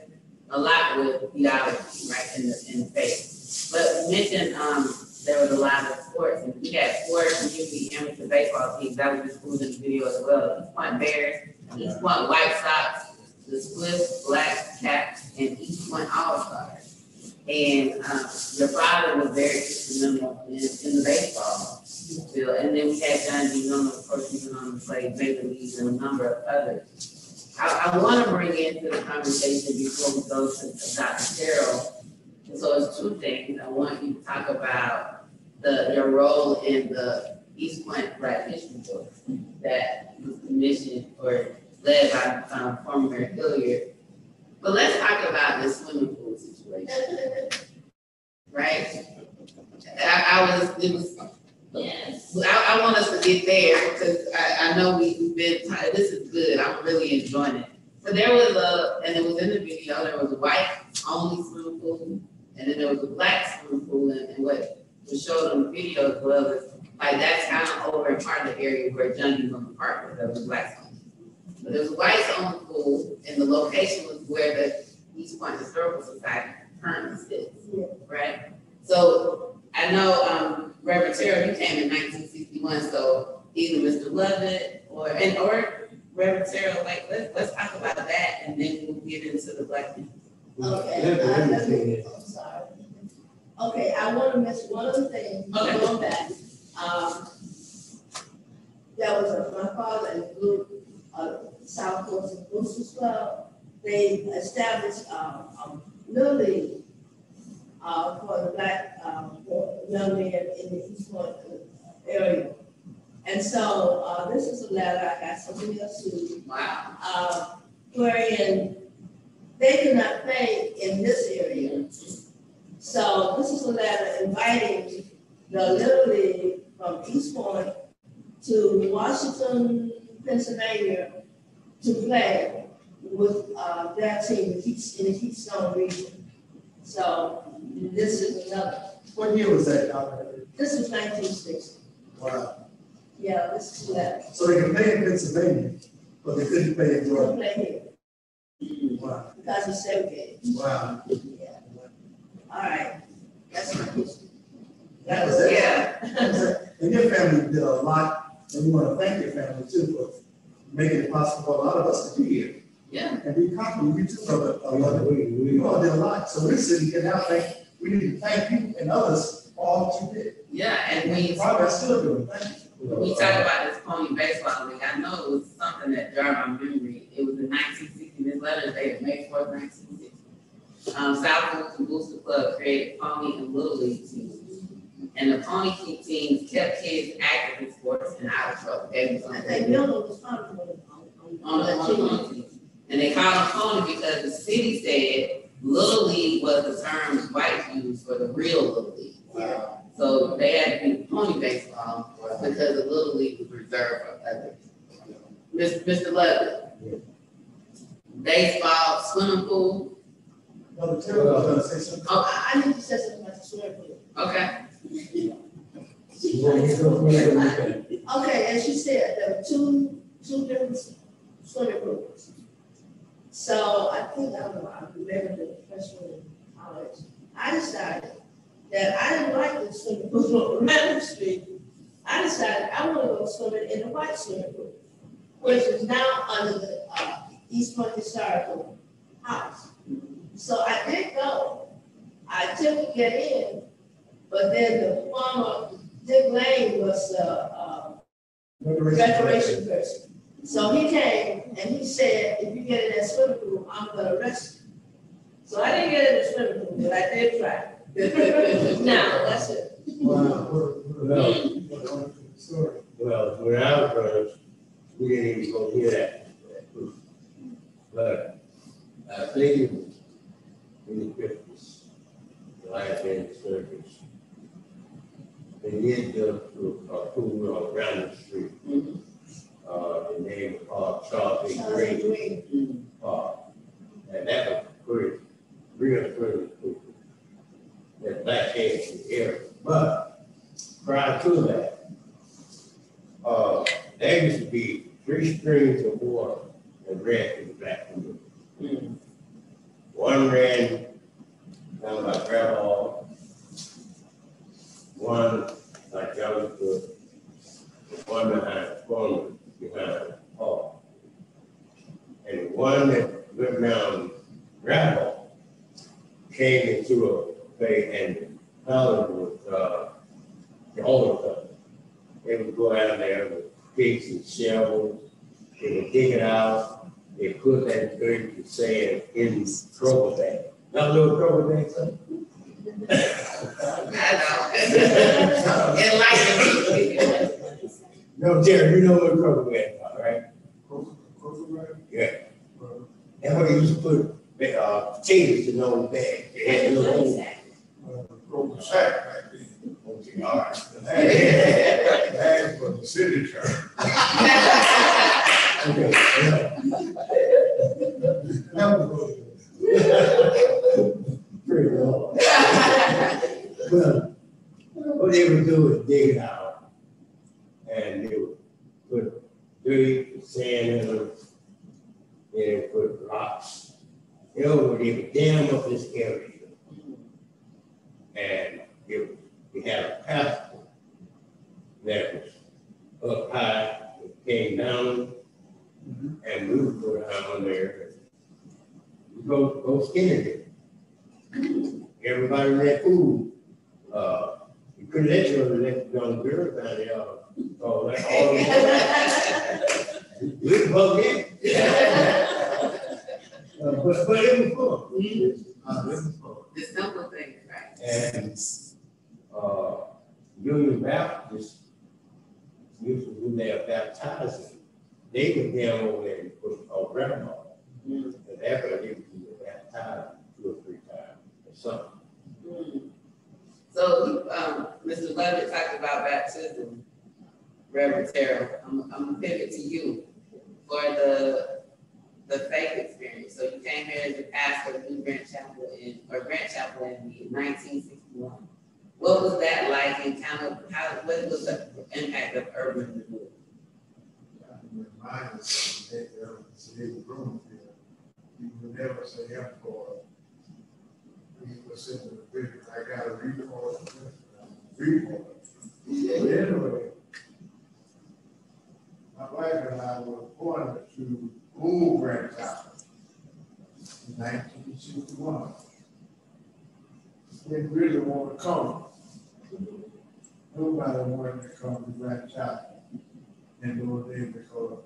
a lot with theology, right, in the, in faith. But you mentioned, um, there was a lot of sports, and we had sports, community, amateur baseball teams, that was just in the video as well. East Point Bears, East Point White Sox, the Swift Black Caps, and East Point All Stars. And, um, your father was very instrumental in, in the baseball field. And then we had John D. Nolan, of course, he went on to play Major Leagues and a number of others. I, I want to bring into the conversation before we go to Dr. Carroll. So it's two things. I want you to talk about the, your role in the East Point Black History Book that was commissioned or led by, um, former Mayor Hilliard. But let's talk about the swimming pool situation, right? I, I was, it was Yes. I, I want us to get there because I, I know we, we've been, this is good. I'm really enjoying it. So there was a, and it was in the video, there was a white only swimming pool and then there was a black swimming pool and, and what was showed on the video as well is like that's kind of over in part of the area where John D. Loomis Park was, there was a black swimming. But there was a white only pool and the location was where the East Point Historical Society currently sits, right? So I know, um, Reverend Terrell, you came in nineteen sixty-one, so either Mr. Lovett or, and, or Reverend Terrell, like, let's, let's talk about that and then we'll get into the black people. Okay, I, I'm sorry. Okay, I wanna miss one other thing, Okay. going back. Um, there was a, my father and group, uh, South Coast Boosters Club, they established, um, um, Little League, uh, for the black, um, young men in the East Point area. And so, uh, this is a letter, I got something else too, Wow. uh, wherein they could not play in this area. So this is a letter inviting the Little League from East Point to Washington, Pennsylvania to play with, uh, their team in the Keystone region. So this is another, What year was that, Doctor? this was nineteen sixty. Wow. Yeah, this is letter. So they can play in Pennsylvania, but they couldn't play in Georgia. play here Wow, because it's segregated. wow. Yeah. All right, that's my history. That was it. Yeah. [LAUGHS] And your family did a lot, and we want to thank your family too for making it possible for a lot of us to be here. Yeah. And be comfortable, you too, brother. Uh, We, brother. we, You all did a lot, so this city can now thank, we need to thank you and others for all that you did. Yeah, and And we, progress still doing, thank you. we talk about this pony baseball league, I know it was something that jarred my memory. It was in nineteen sixty, this letter dated May fourth, nineteen sixty. Um, South Wilton Booster Club created pony and little league teams. And the pony teams kept kids active in sports and out of trouble. They was I on- think Miller was part of it on, the, that on the team. pony team. And they called them pony because the city said Little League was the term white used for the real Little League. Wow. So they had to be pony baseball because the Little League was reserved for others. Mr. Mr. Ludwig. Baseball, swimming pool, Brother Terrell was gonna say something. Oh, I, I need to say something about the swimming pool. okay, Okay, as you said, there were two, two different swimming pools. So I think I remember the freshman college, I decided that I didn't like the swimming [LAUGHS] pool on Madam Street. I decided I want to go swimming in the white swimming pool, which is now under the, uh, East Point Historical House. So I did go, I took to get in, but then the former Dick Lane was the, uh, recreation person. So he came and he said, if you get in that swimming pool, I'm gonna arrest you. So I didn't get in the swimming pool, but I did try. [LAUGHS] Now, that's it. Wow, what, what, Well, what a wonderful story. well, when I was growing up, we didn't even go near that. But I think it was in the fifties, the last day of the service. they did the, Grand Chapel in nineteen sixty-one. Didn't really want to come. Nobody wanted to come to Grand Chapel in those days because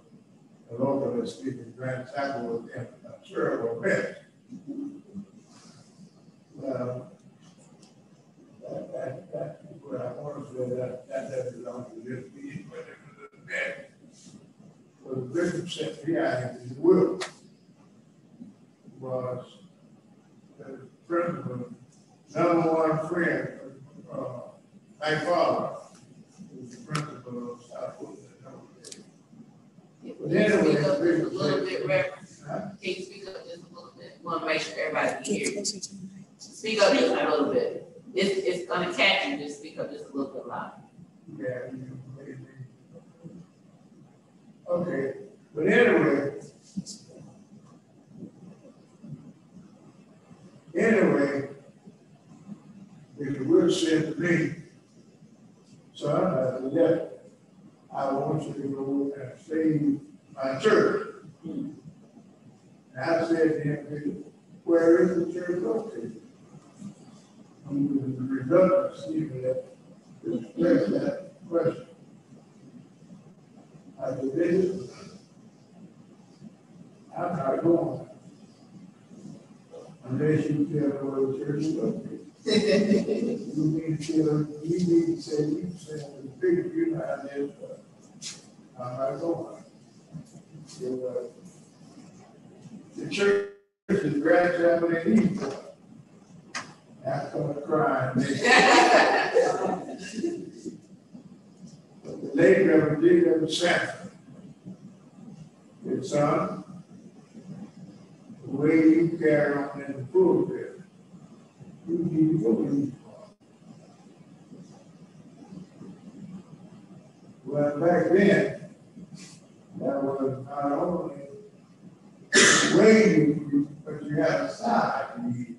the local speaking Grand Chapel was in a terrible mess. Well, that, that, that, what I want to say, that, that doesn't belong to this meeting, but it was a mess. Well, the bishop sent me out in his will was the principal, number one friend, uh, my father, was the principal of South Fulton. Can you speak up just a little bit, Reverend? Can you speak up just a little bit? Want to make sure everybody can hear you. Speak up just a little bit. It's, it's gonna catch you, just speak up just a little bit louder. Yeah, you maybe. Okay, but anyway. Anyway, if you would say to me, son, I said, I want you to go and save my church. And I said to him, where is the church located? I'm going to redundant, Stephen, that express that question. Not going. Unless you the church is located. You need to you need to say, you say, the big, you it is, I'm not going. Uh, The church is Grand Chapel in East Point. I started crying. late Reverend D. Reverend Sanford. His son, the way you carry on in the pulpit, you need to in. Well, back then, that was not only the way you, but you had a side you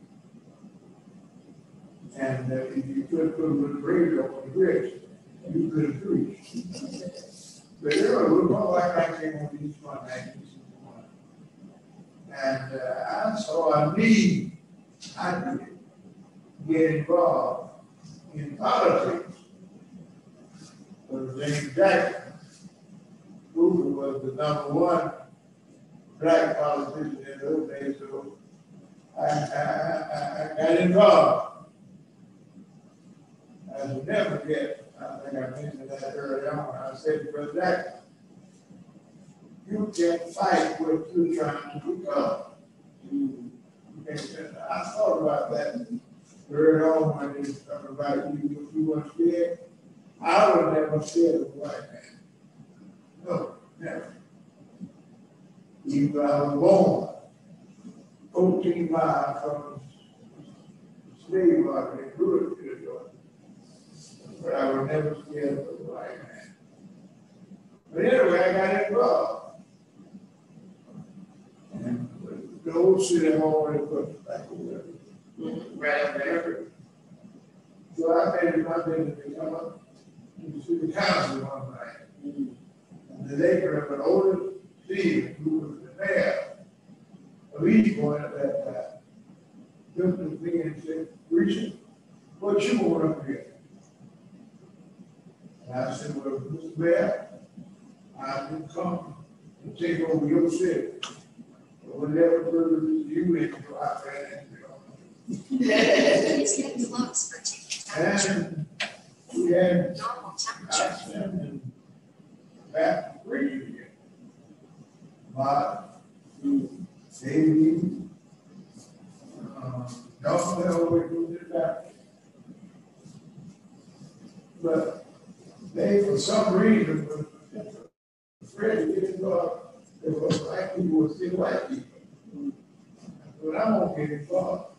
And uh, if you could put a little radio on the bridge, you could preach. But there was a more like I came on these one. And uh, I saw a need, I did, get involved in politics. Was James Jackson, who was the number one black politician in those days, so I, I, I, I got involved. I will never forget, Uh, I think I mentioned that early on, I said Brother Jackson, you can't fight what you're trying to uh, become. You I thought about that early on when they was talking about you, you want to scared. I would never scared of a white man. No, never. Even I was born fourteen miles from slave market. But I was never of a white man. But anyway, I got involved. And the old city hall, they put back over Right over there. there. So I made it my business to come up to the city council one night. And the neighbor of an older Steve, who was the mayor of East Point at that time, looked at me and said, Richard, what you want up here? I said, well, Mr. Mayor, I did come to take over your city. But whatever privilege you in, I ran into. It's getting close for taking And we had normal I temperature. sent him back to preach again. But, Davey, uh, Dawson always moved it back. But they, for some reason, were afraid to get involved, there were black people were still white people. But I won't get involved.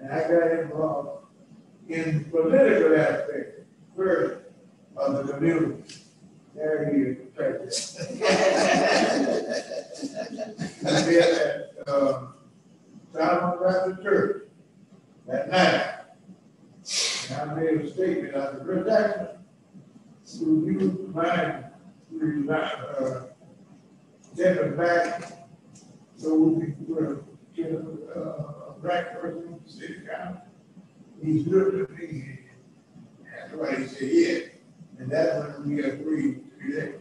And I got involved in political aspect first of the community. There he is, there. [LAUGHS] I been at, um, Solomon Baptist Church that night. And I made a statement, I said, Brother Will you resign, uh, stepping back so we uh, get a, a black person the city council? He's looked at me, that's why he said, yeah. And that's when we agreed to that.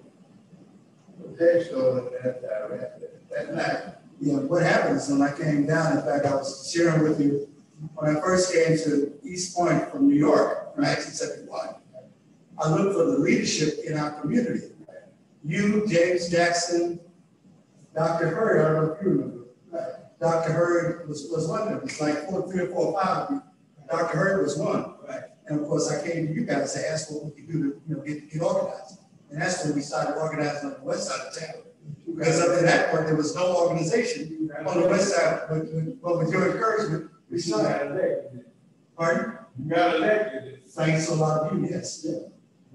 But they started that, that, that night. Yeah, what happened is when I came down, in fact, I was sharing with you, when I first came to East Point from New York in nineteen seventy-one, I look for the leadership in our community. You, James Jackson, Dr. Hurd, I don't know if you remember. Dr. Hurd was, was one of them, it's like four, three or four, five of you. Dr. Hurd was one. And of course, I came to you guys to ask what we could do to, you know, get, get organized. And that's when we started organizing on the west side of town. Because up to that point, there was no organization on the west side, but, but- with your encouragement, we started. Pardon? you got elected, Thanks a lot of you, yes, yeah.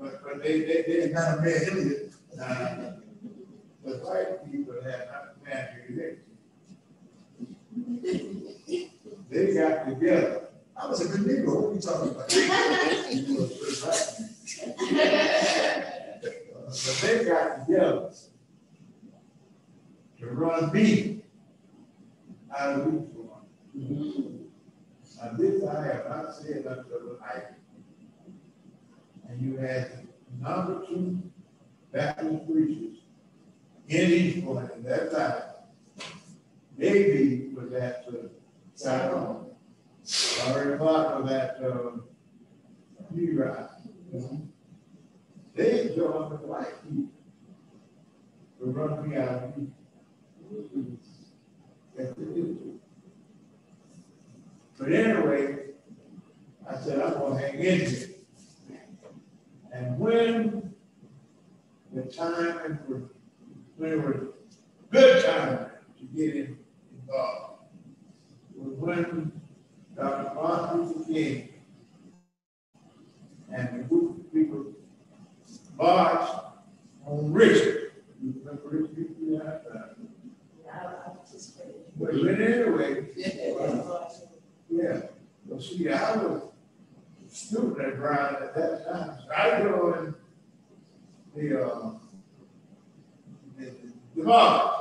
But, but they, they, they, And Madam Mayor Hilliard, uh, the white people had not elected. They got together. I was a good neighbor, what are you talking about? [LAUGHS] But they got together to run me out of Point. And this I have not said until tonight. And you had number two Baptist preachers in East Point at that time. Davy was at uh, Sidon. Larry Clark was at, New Rock. They joined the white people to run me out of they. But anyway, I said, I'm gonna hang in here. And when the time for, when it was good time to get in- involved. Was when Dr. Martin Luther King and the group of people marched on Richard. You remember Richard, you had that? I, I participated. But anyway, Yeah. [LAUGHS] yeah, well, see, I was student at Brown at that time, so I joined the, uh, the, the march.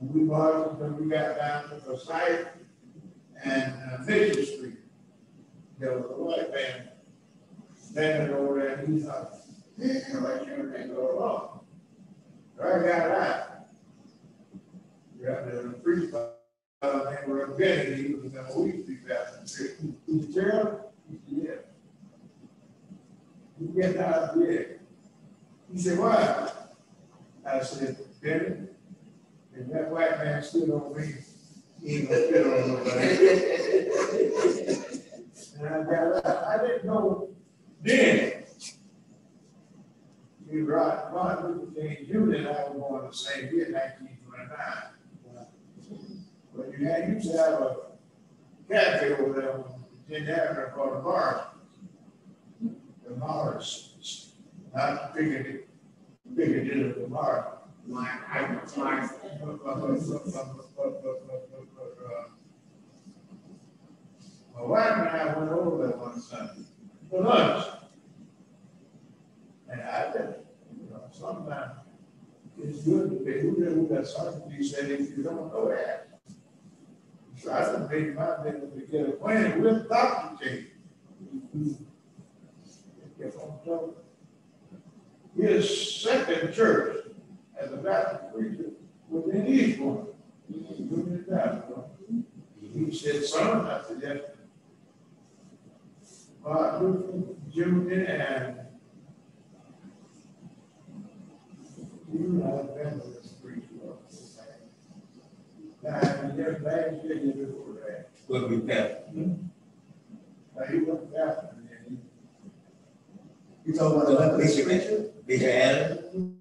And We marched until we got down to the site and uh, Mission Street. There was a white man standing over there, and he thought, yeah, like you ain't go along. So I got out. Got the priest, uh, named Reverend Kennedy, he was in a week before. He's Gerald? Yeah. He get out, yeah. He said, why? I said, Benny, if that white man stood on me, he ain't gonna fit on nobody. And I got out, I didn't know then. You right, Martin Luther King Jr. and I were born the same year, nineteen twenty-nine. But you had, used to have a cafe over there Ten Avenue called the Bar. The Morrisons, not Piccadilly, Piccadilly, the Bar. Mark, I Mark. My wife and I went over there one Sunday for lunch. And I said, you know, sometimes it's good to be, who did, who got something, said, if you don't know that. So I said, make my business to get acquainted with Dr. King. Kept on talking. His second church as a Baptist preacher was in East Point. He said, son, I said, yes. Martin Luther Jr. and you know, remember this preacher. Now, you just last year, you before that. Will be passed. Now, he went Baptist and then You talking about the Methodist preacher? Bishop Adams, he,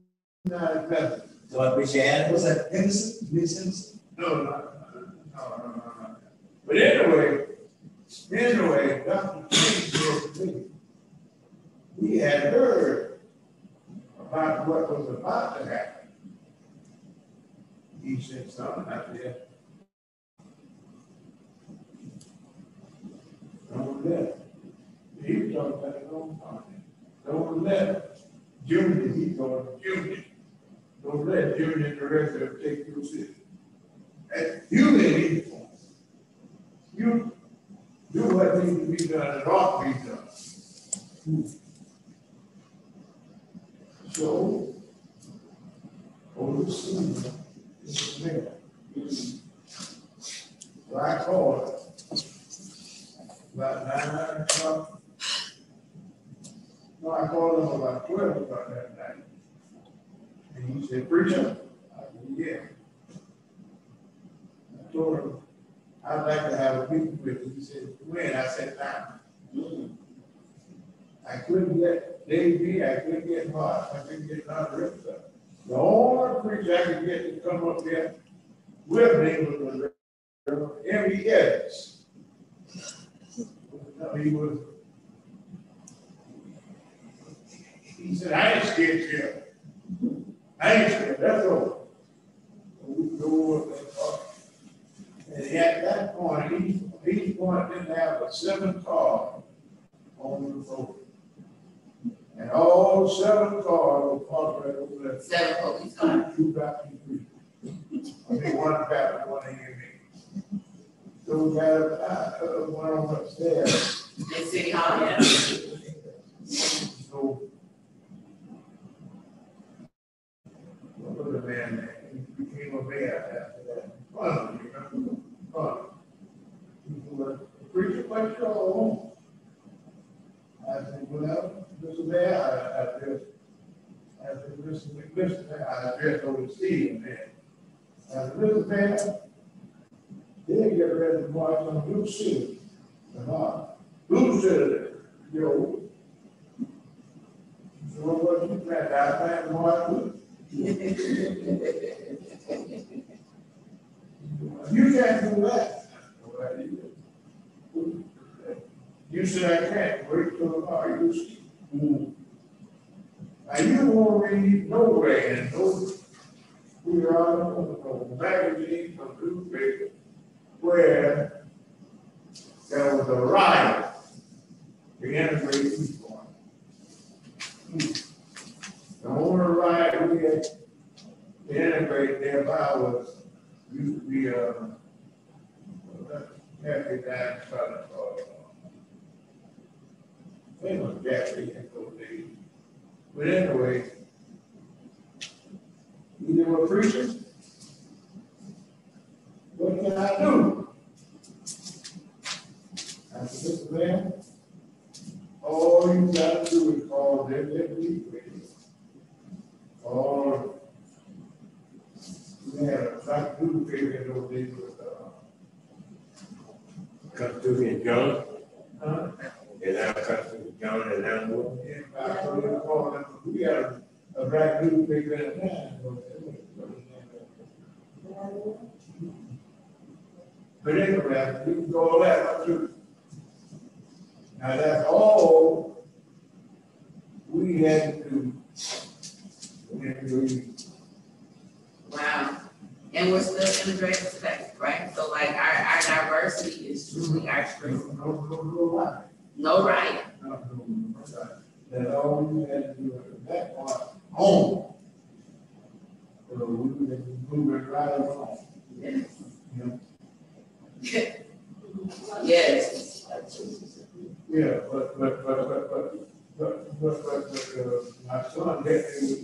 not Baptist. so Bishop Adams, Was that Henderson, Miss Henderson? No, no, no, no, no, no, no. But anyway, anyway, Dr. King said me, he had heard about what was about to happen. He said, son, I said, don't let, he was talking about his own party. Don't let Junior, he called Junior. Don't let Junior and the rest of take your city. And you need. You do what needs to be done and ought to be done. So, over the scene, I called. About nine o'clock. No, I called him about twelve o'clock that night. And he said, preacher, I said, yeah. I told him, I'd like to have a meeting with you. He said, when? I said, now. I couldn't get Davey, I couldn't get Mark, I couldn't get none of the of only preacher I could get to come up here with me was M.E. Evans. He was, he said, I ain't scared you. I ain't scared, that's all. We go up and at that point, each one didn't have a seven car on the road. And all seven cars were parked right over there. Seven police cars. Two Baptist preachers. I mean, one Baptist, one AME. So we got, uh, uh, one on upstairs. In City Hall, yeah. So. What was the man name? He became a mayor after that. Fun, you remember? Fun. He was a preacher, quite sure. Well, Mr. Mayor, I, I said, Mr. Mr. Mayor, I addressed over to Steve, man. Said, Mr. Mayor, they get ready to march on Blue City tomorrow. Blue City, yo. So what you plant, I plant more too. You can't do that. You said I can't. Wait till tomorrow, you? See. Now, you won't read nowhere in those, we are on the magazine, or newspaper, where there was a riot. To integrate people. The only riot we had to integrate thereby was, used to be, uh, happy dance, uh, they was Jackie and those days. But anyway, you were preaching. What can I do? I said, Mr. Man, all you gotta do is call them, let me Or we had a track two figure in those days with, uh, Custodian John, huh? in our John and in. We got a black dude that. But anyway, you can go left too. Now that's all we had to do Wow. And we're still integrating space, right? So like our, our diversity is truly our strength. No right. That all you had to do at that part home. So we can move it right along. Yes. Yeah. yes. Yeah, but but but but but but but, but, but uh, my son had to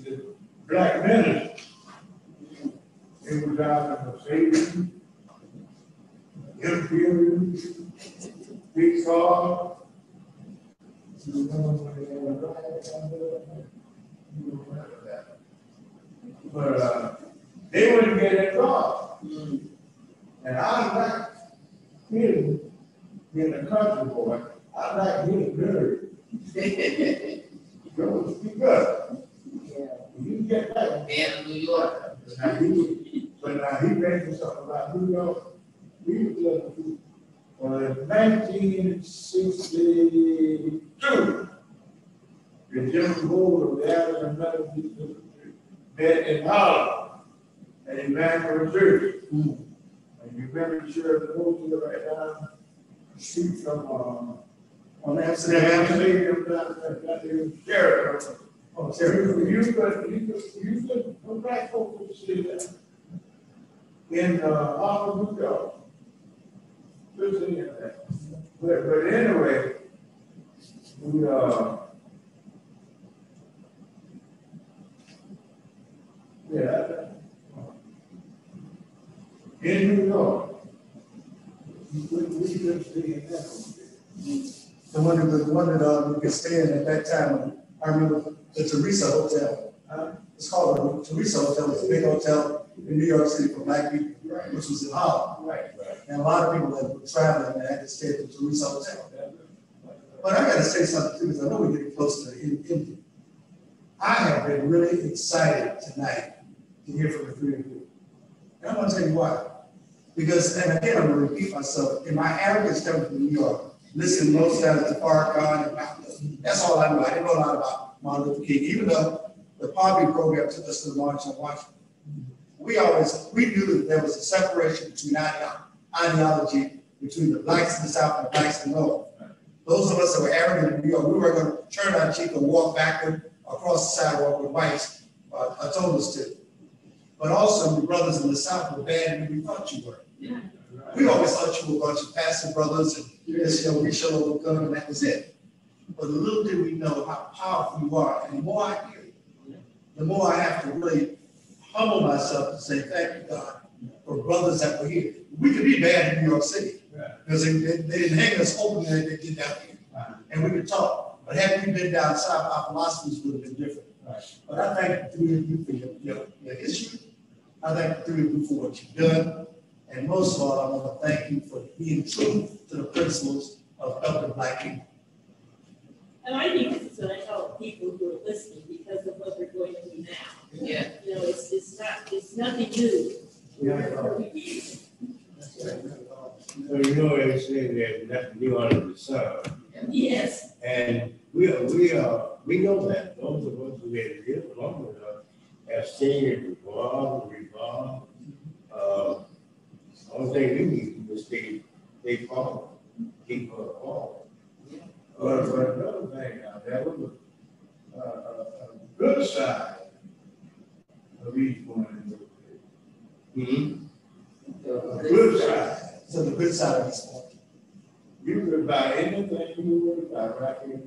created laws. Mm. And I'm not here in the country boy. I'm not here in the Don't speak up. Yeah. You get that. Man of New York. But now he, but now he mentioned something about New York. We were looking for 1962. The general Jim of the African American District, met in Harlem and Emmanuel Church. Mm. And you Emmanuel Church, the to the right now, see from um, uh, on Amsterdam Avenue, down down there, Jericho. Oh, Jericho, you could you could you could come back home to see that in uh, There's any of that. But but anyway, we uh. Yeah, in New York. We, we just seeing that. the one that, the one that, uh, we could stay in at that time, I remember the Theresa Hotel. Huh? It's called the Theresa Hotel, it's a big hotel in New York City for black people, Right. which was in Harlem. Right, right. And a lot of people that were traveling, had to stay at the Theresa Hotel. But I gotta say something too, because I know we're getting close to the end. I have been really excited tonight to hear from the three of you. And I'm gonna tell you why. Because, and again, I'm gonna repeat myself, in my arrogance coming from New York, listen most of times to Farrakhan and Malcolm, that's all I know. I didn't know a lot about Martin Luther King, even though the Poverty Program took us to the March on Washington. We always, we knew that there was a separation between ideology between the blacks in the South and the blacks in the North. Those of us that were arrogant in New York, we were gonna turn our cheek and walk backward across the sidewalk with whites, uh, uh, told us to. But also, the brothers in the South were bad and we thought you were. We always thought you were a bunch of passive brothers and, yes, you know, we with gun and that was it. But little did we know how powerful you are, and the more I hear you, the more I have to really humble myself to say, thank you, God, for brothers that were here. We could be bad in New York City, because they, they they didn't hang us openly like they did down here. And we could talk, but had we been down south, our philosophies would have been different. Right. But I thank the three of you for your, your, your issue. I thank the three of you for what you've done. And most of all, I want to thank you for being true to the principles of helping black people. And I think this is gonna help people who are listening because of what they're going through now. Yeah, You know, it's, it's not, it's nothing new. So you know, they say there's nothing new under the sun. Yes, And we are, we are, we know that, those of us who have lived long enough have seen it revolve, revolve. Uh, only thing we need is they, they follow, keep her following. But, but another thing, now, that was a, a, a, a good side of each one. Hmm, a good side. So the good side of this one. You could buy anything you would buy right here.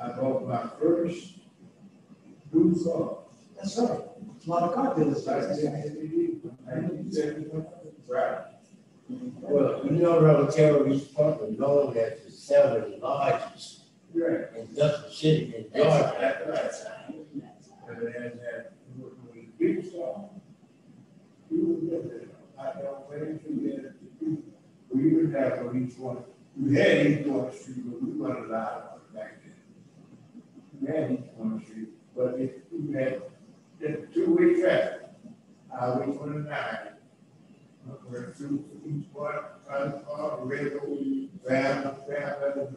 I bought my first new car. That's right. Lot of dealers. Right. Well, you know, Park, is known as the seven largest Right. industrial city in Georgia. That's right. And, and, when the big star, you would get it, I don't think you get it. We even have on each one, we had each one street, but we weren't allowed back then. We had each one street, but if we had, the two-way traffic, highway twenty-nine. Where through each one, trying to follow, red, fam, fam, and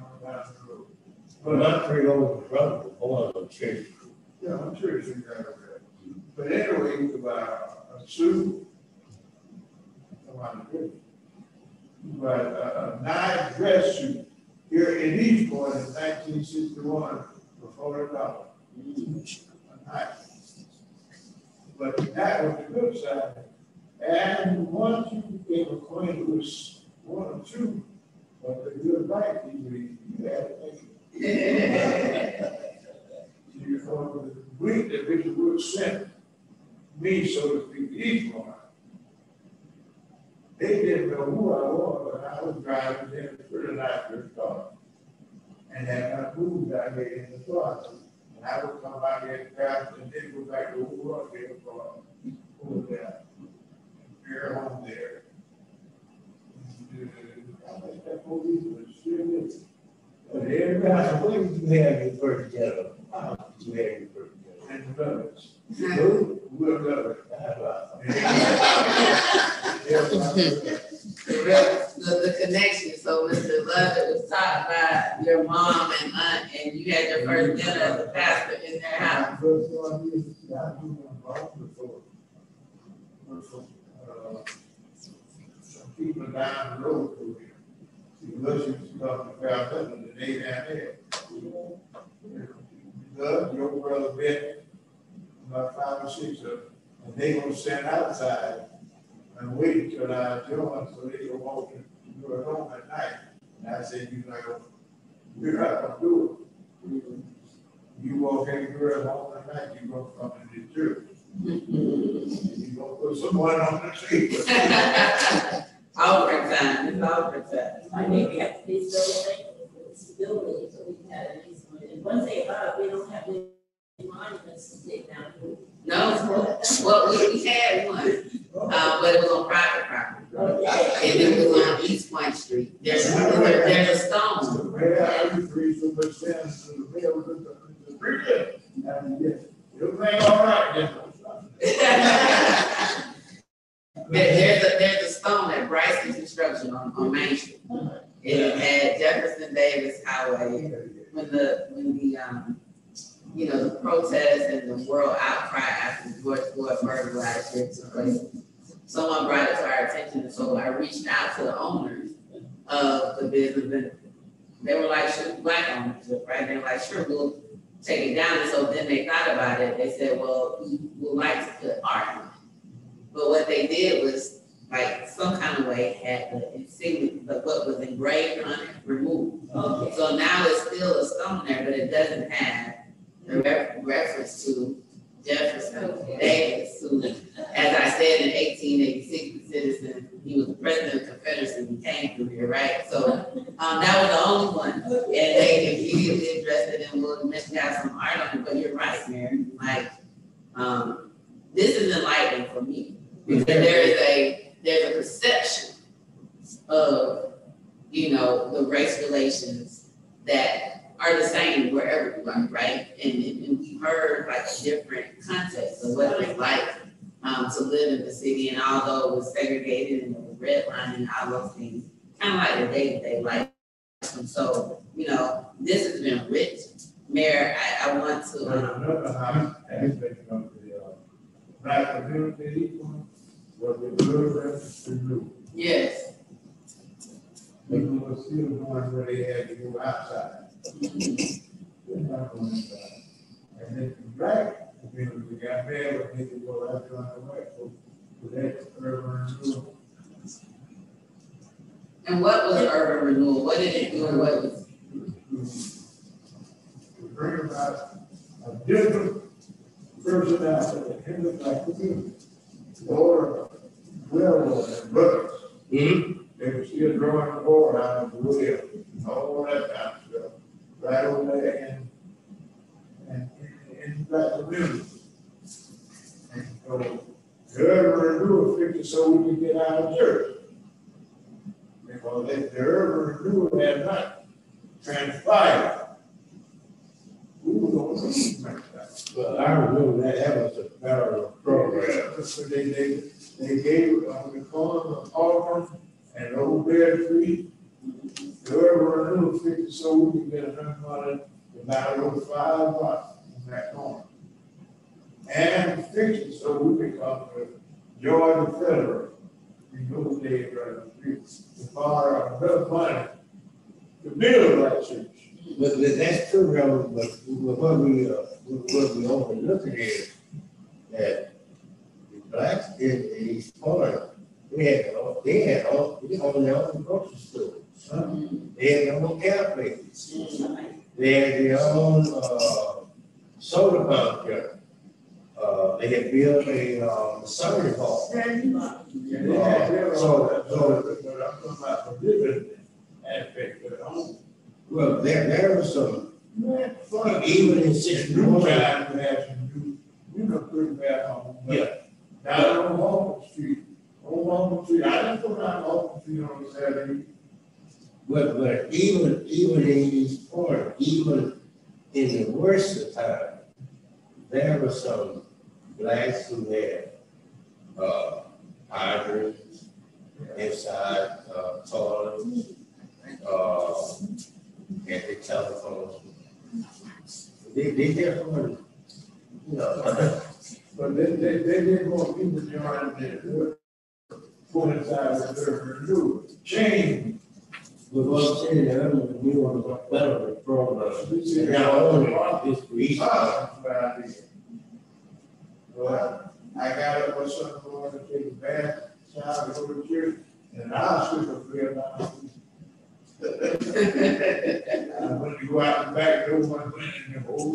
all down the road. Well, not three over the road, before the church. Yeah, I'm sure it's in that. But anyway, it was about a suit. Come on, good. But a, a nice dress suit here in East Point in nineteen sixty-one for forty dollars. Mm-hmm. Nice. But that was the good side. And once you became acquainted with one or two of the good people, you had to think [LAUGHS] you know, the week that Richard Wood sent me, so to speak, one. They didn't know who I was, but I was driving them pretty nice car. And then I moved out here in the car. And I would come out here and and then go back to who was there for, over there. Here, home there. And, uh, I think that police was serious. But everybody, what did you have your first job? How did you have your first job? And brothers. Who? We're brothers. [LAUGHS] the, real- the, the connection, so Mr. Lovett was talking about your mom and aunt, and you had your first dinner as a pastor in their house. You, people down the road the down there. Doug, your brother Ben, about five or six of them, and they gonna stand outside and wait until I join, so they can walk in, go home at night. And I said, you know, we're not gonna do it. You walk in, you're at home at night, you gonna come to the church. You gonna put someone on the street. Overtime, it's overtime. I think we have to be so thankful for the stability so we can have at least one. And one thing about it, we don't have any monuments to take down. No, well, we, we had one, uh, but it was on private property. And it was on East Point Street. There's, there- there's a stone. Yeah, I used to read so much sense to the mail, it was, [LAUGHS] it was pretty good. And, yeah, everything all right, yeah. There, there's a, there's a stone at Bryson Construction on, on Main Street. It had Jefferson Davis Highway, when the, when the, um, you know, the protests and the world outcry after the George Floyd murder last year took place. Someone brought it to our attention, and so I reached out to the owners of the business, and they were like, sure, black owners, right? They were like, sure, we'll take it down, and so then they thought about it, they said, well, we would like to put art on it. But what they did was, like, some kind of way had the insignia, but what was engraved on it removed. Okay. So now it's still a stone there, but it doesn't have the re- reference to Jefferson Davis, who, as I said, in eighteen eighty-six, the citizen, he was the president of the Confederacy, he came through here, right? So, um, that was the only one, and they immediately addressed it and we'll mention to have some art on it, but you're right, Mayor, like, um, this is enlightening for me, because there is a, there's a perception of, you know, the race relations that are the same wherever you are, right? And, and and we heard like different contexts of what it's like, um, to live in the city and although it was segregated and was redlining and all those things, kind of like the day-to-day life. And so, you know, this has been rich. Mayor, I, I want to, um, another high aspect of the, uh, black community, was the good to do. yes, People were still going where they had to go outside. They're not going inside. And then the black community got mad when they could go out there on the white folks. But that's urban renewal. and what was urban renewal? What did it do? and What was, To bring about a different personality that can look like the community. Or, well, and brothers. Hmm? They were still drawing the board out of the wheel, all that kind of stuff, right over there in, and, in, in that community. And so, whoever renewal fixed it so we could get out of church. Because if the urban renewal had not transpired, we were gonna leave like that. Well, I remember that, that was a federal program. So they, they, they gave on the corner of Auburn and Old Bear Street. Whoever renewed fifty, so we can get a hundred money, about over five bucks in that corner. And fix it so we can come to Georgia Federal. In those days, right, to borrow enough money to build that church. But, that's true, but, what we, uh, what we overlooking is that the blacks in East Point, they had, all- they had, all they owned their own grocery stores. They had their own cafes. They had their own, uh, soda fountain. Uh, they had built a, um, Sunday hall. Randy Martin. And they had their own, but I'm talking about the different aspect of it. I'm- Well, there, there was some, fun. even in sixty-one, time, we had some new, you know, pretty bad homes. Yeah. Down on Walton Street, on Walton Street, I didn't go down Walton Street on Saturday. But, but even, even in East Point, even in the worst of times, there were some blacks who had, uh, hydrants inside, uh, toilets, uh, and the telephones. They, they just weren't, you know, But they, they, they didn't want people joining the, go inside with their renewal. Change. But what I'm saying, I don't, we want to better the program. And not only this week, Ah, bad idea. Well, I got up with some going to take a bath, shower, go to church, and I'll sleep a real nice. And when you go out the back door, one went in the whole.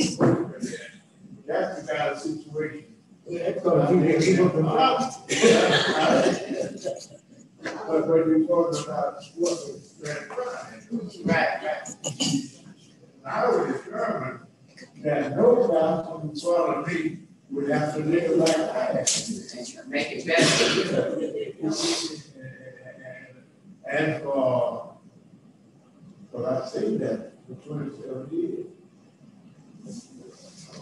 That's the kind of situation. that's gonna keep the people from out. But when you talk about what was transpiring, right, right. I would determine that no doubt from the soil of me would have to live like I have. Make it better. And for, for I say that for twenty-seven years.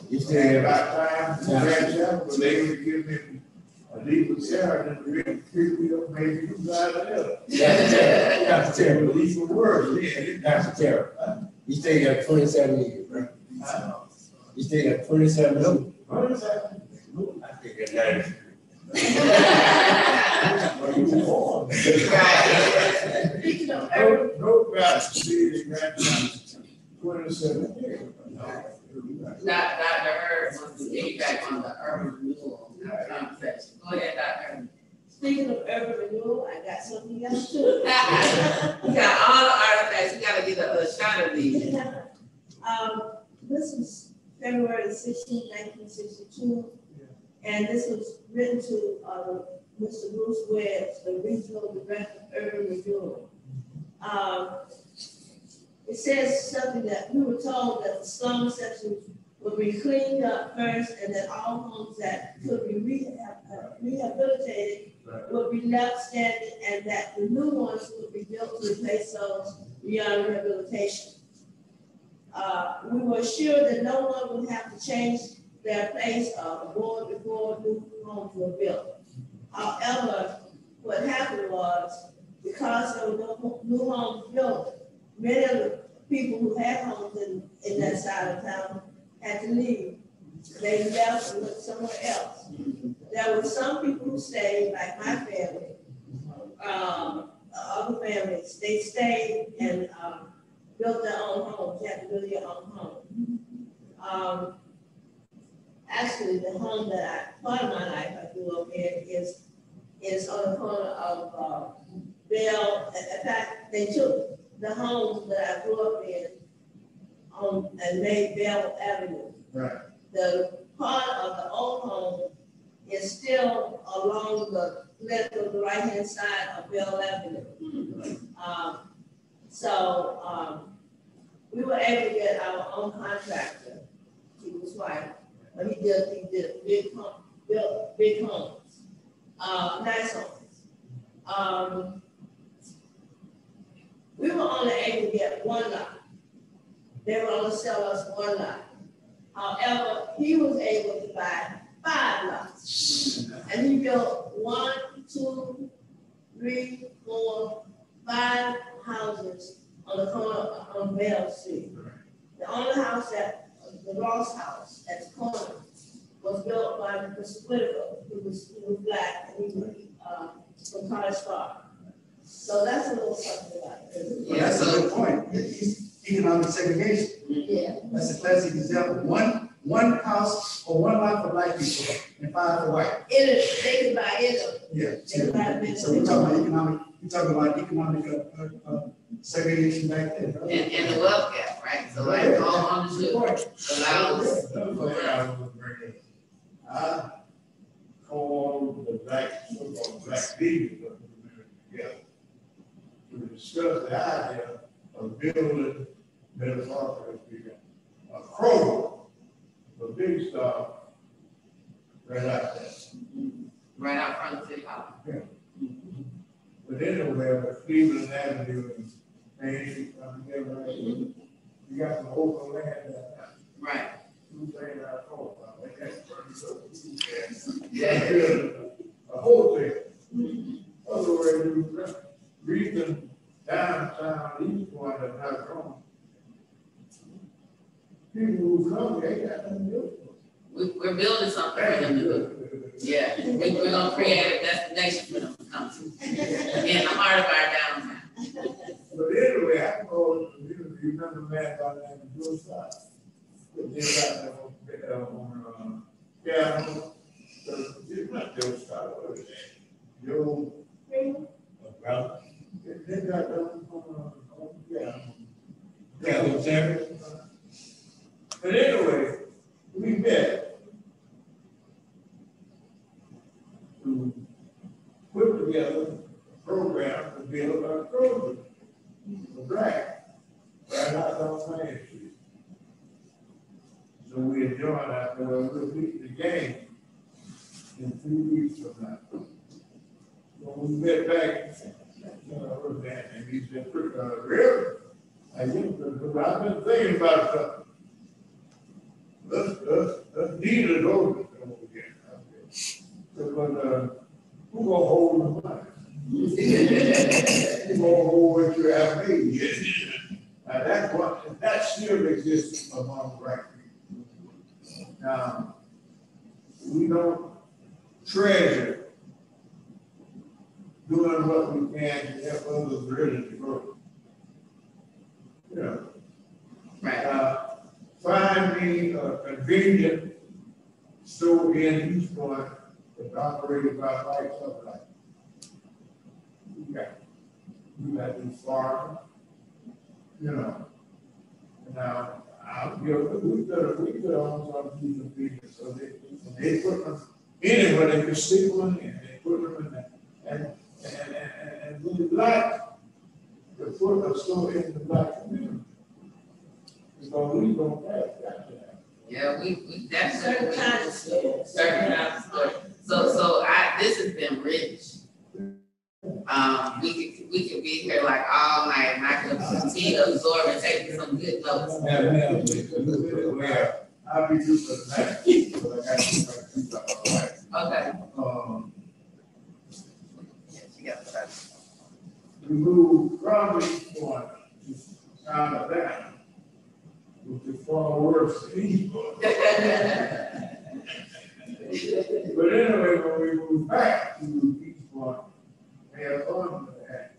You And say, about time, the grandchild, they would give me a legal share and really pick me up, maybe you guys there. Dr. Terry, But even worse, yeah. Dr. Terry, you stay there twenty-seven years, right? I- You stay there twenty-seven years? What is that? I think it's ninety. Well, you were born. Right. Speaking of urban, No, no, about see the grandchild, twenty-seven years. Doc- Dr. Hurd wants to piggyback on the urban renewal conversation. Go ahead, Dr. Speaking of urban renewal, I got something else too. [LAUGHS] We got all the artifacts, we gotta get a, a shot of these. [LAUGHS] Um, this is February sixteenth, nineteen sixty-two. And this was written to, uh, Mr. Bruce Webb, the regional director of urban renewal. Um, it says something that, we were told that the slum sections would be cleaned up first and that all homes that could be rehab, uh, rehabilitated would be left standing and that the new ones would be built to replace those beyond rehabilitation. Uh, we were sure that no one would have to change their place of abode before new homes were built. However, what happened was, because there were no new homes built, many of the people who had homes in, in that side of town had to leave. They left and went somewhere else. There were some people who stayed, like my family, um, other families, they stayed and, um, built their own homes, you had to build your own home. Um, actually, the home that I, part of my life I grew up in is, is on the corner of, uh, Bell, in in fact, they took the homes that I grew up in on, and made Bell Avenue. Right. The part of the old home is still along the left of the right-hand side of Bell Avenue. Um, so, um, we were able to get our own contractor, he was white, but he did, he did big home, built big homes, uh, nice homes. Um, we were only able to get one lot. They were only sell us one lot. However, he was able to buy five lots. And he built one, two, three, four, five houses on the corner on Bell Street. The only house that, the Ross House at the corner was built by Mr. Whitaker, who was, who was black, and he was, uh, from College Park. So that's a little something about it. Well, that's a good point. It's Economic segregation. Yeah. That's a classic example. One, one house or one lot for black people and five for white. It, they could buy it, Yeah. they could buy it. So we're talking about economic, we're talking about economic, uh, uh, uh, segregation back then. And, and the wealth gap, right? So like home ownership allows, That's what I was bringing. I called the black, so-called black leaders of the community together to discuss the idea of building, metaphorically speaking, a Kroger, a big stop, right out there. right out front of City Hall. But anyway, but Cleveland Avenue and Main together, right? You got some open land. Right. Two things I thought about, like that's pretty good. Yeah. A whole thing. Otherwise, you reason downtown, east point of not wrong. People who come, they got nothing to do. We, we're building something for them to do. Yeah, we, we're gonna create a destination for them to come to, in the heart of our downtown. But anyway, I called, you remember man by the name of Joe Scott? But they got them, uh, on, yeah, so, it's not Joe Scott, what is it? Joe, they, they got them, uh, on, yeah. Yeah, was there. But anyway, we met to put together a program to build our program for black, right out on Main Street. So we adjourned after we'll meet the game in two weeks from now. When we met back, what's and he said, uh, really? I because I've been thinking about something. Let's, let's, let's deed it over over again. Because, uh, who gonna hold the money? You gonna hold what you have made. Now, that's what, that still exists among black people. Now, we don't treasure doing what we can to help others really to grow. You know, Right, uh, find me a convenient store in Point that's operated by white supply. You got, you got these farms, you know. Now, know, we could, we could own some these convenience, so they, they put them anywhere, they can stick one in, they put them in there. And, and, and, and the black, the put a store in the black community. Because we don't have that. yeah, we, we definitely. Certain kinds. So, so I, this has been rich. um, we could, we could be here like all night and I could continue to absorb and take some good notes. I'll be due for the night. Okay. Um, moved from each one to kind of down, which far worse each. [LAUGHS] But anyway, when we moved back to each one, we had fun with that.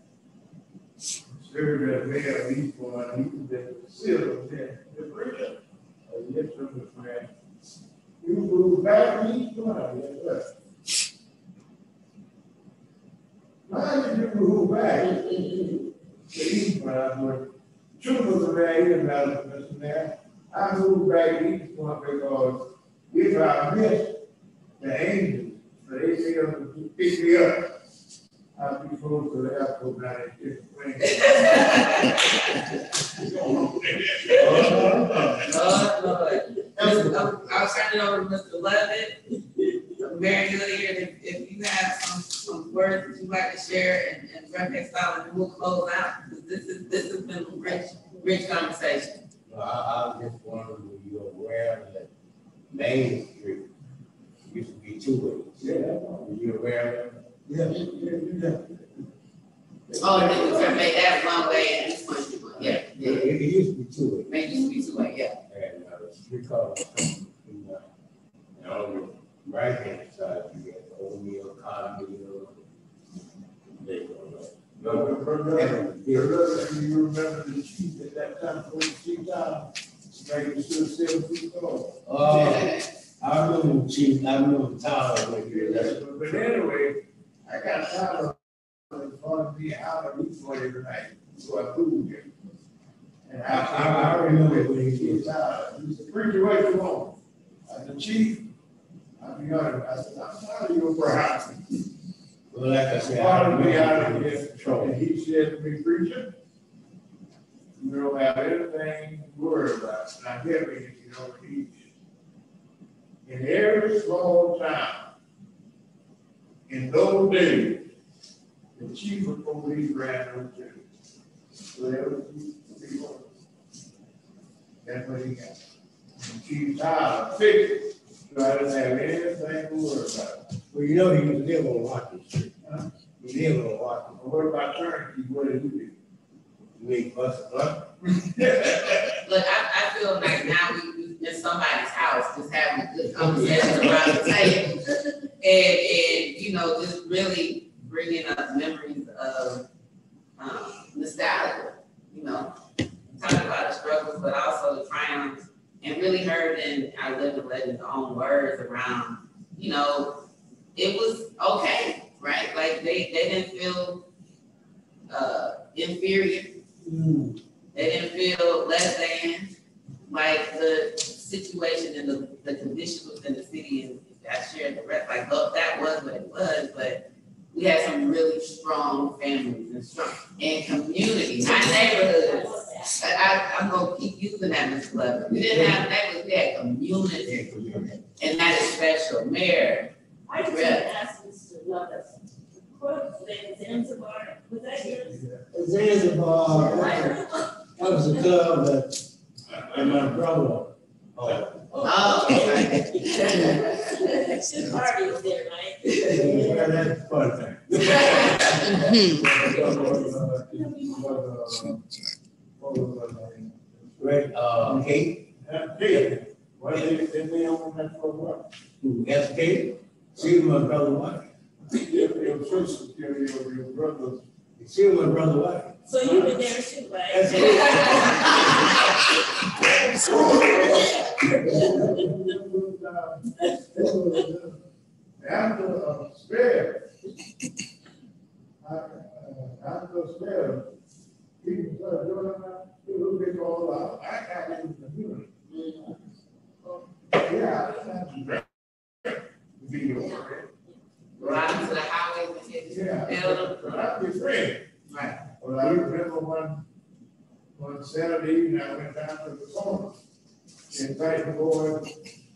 Served as mayor of each one, he was the civil, then the preacher, uh, yes, sir, Mr. Mayor. We moved back to each one, yes, sir. Why did you move back to each one, I was, truth was the mayor, about it, Mr. Mayor. I moved back to each one because if I missed the angels, but they say to pick me up. I'll be close to the airport now, it's just plain. Lord, Lord. I'll, I'll turn it over to Mr. Lovett. Mary Goodyear, if, if you have some, some words that you'd like to share and, and Reverend and we'll close out, because this is, this has been a rich, rich conversation. I, I just wondered if you're aware that Main Street used to be two ways. Yeah. Were you aware of that? Yeah, yeah, yeah. Oh, and then we can make that one way and this one, two way. yeah, It, yeah, it used to be two ways. maybe it used to be two way, yeah. And, uh, because, you know, and on the right hand side, you get O'Neill, Carnegie, they brother, brother, you remember the chief at that time, you. Uh, I remember the chief, I remember the tower when you there. But anyway, I got it, calling me out of each one every night, so I moved him. And I, I, I remember when he gets out, he said, preacher, what you want? I said, chief, Be honest, I said, I'm tired of your. Well, like I said, I Wanted me of the here, control. and he said to me, preacher, you don't have anything to worry about, and I get me, you know, he, in every small town, in those days, the chief of police ran those cities. Whatever he, he was. That's what he got. And Chief Tyler fixed it, so I didn't have anything to worry about. Well, you know, he was live on Washington Street. Huh? He lived on Washington. What about turnkey, what did he do? You mean bus, bus? [LAUGHS] Look, I, I feel like now we, we in somebody's house, just having a good conversation around the table. And, and, you know, just really bringing up memories of, um, nostalgia, you know? Talking about the struggles, but also the triumphs, and really heard in our living legends own words around, you know, it was okay, right? Like, they, they didn't feel, uh, inferior. They didn't feel less than, like the situation and the, the conditions within the city and I shared the rest, like, look, that was what it was, but we had some really strong families and strong, and community, not neighborhoods. I, I, I'm gonna keep using that, Mr. Levin. We didn't have neighborhoods, we had community, and that is special. Mayor, I just want to ask Mr. Lovett, what was the Zanzibar, was that yours? Zanzibar, Right. that was a club that, and my brother, uh, oh, oh, okay. Two parties there, right? yeah, that's fun thing. Right, uh, Kate, Why they, they may own that for what? who, that's Kate, she my brother wife, Your, your sister, your, your, your brother. she was my brother wife. So you were there too, right? That's After a spell. I- uh, After a spell, people I got in. Yeah. over Riding to the highways and. Yeah. Right. I remember one, one Saturday evening, I went down to the corner. Invite the boy,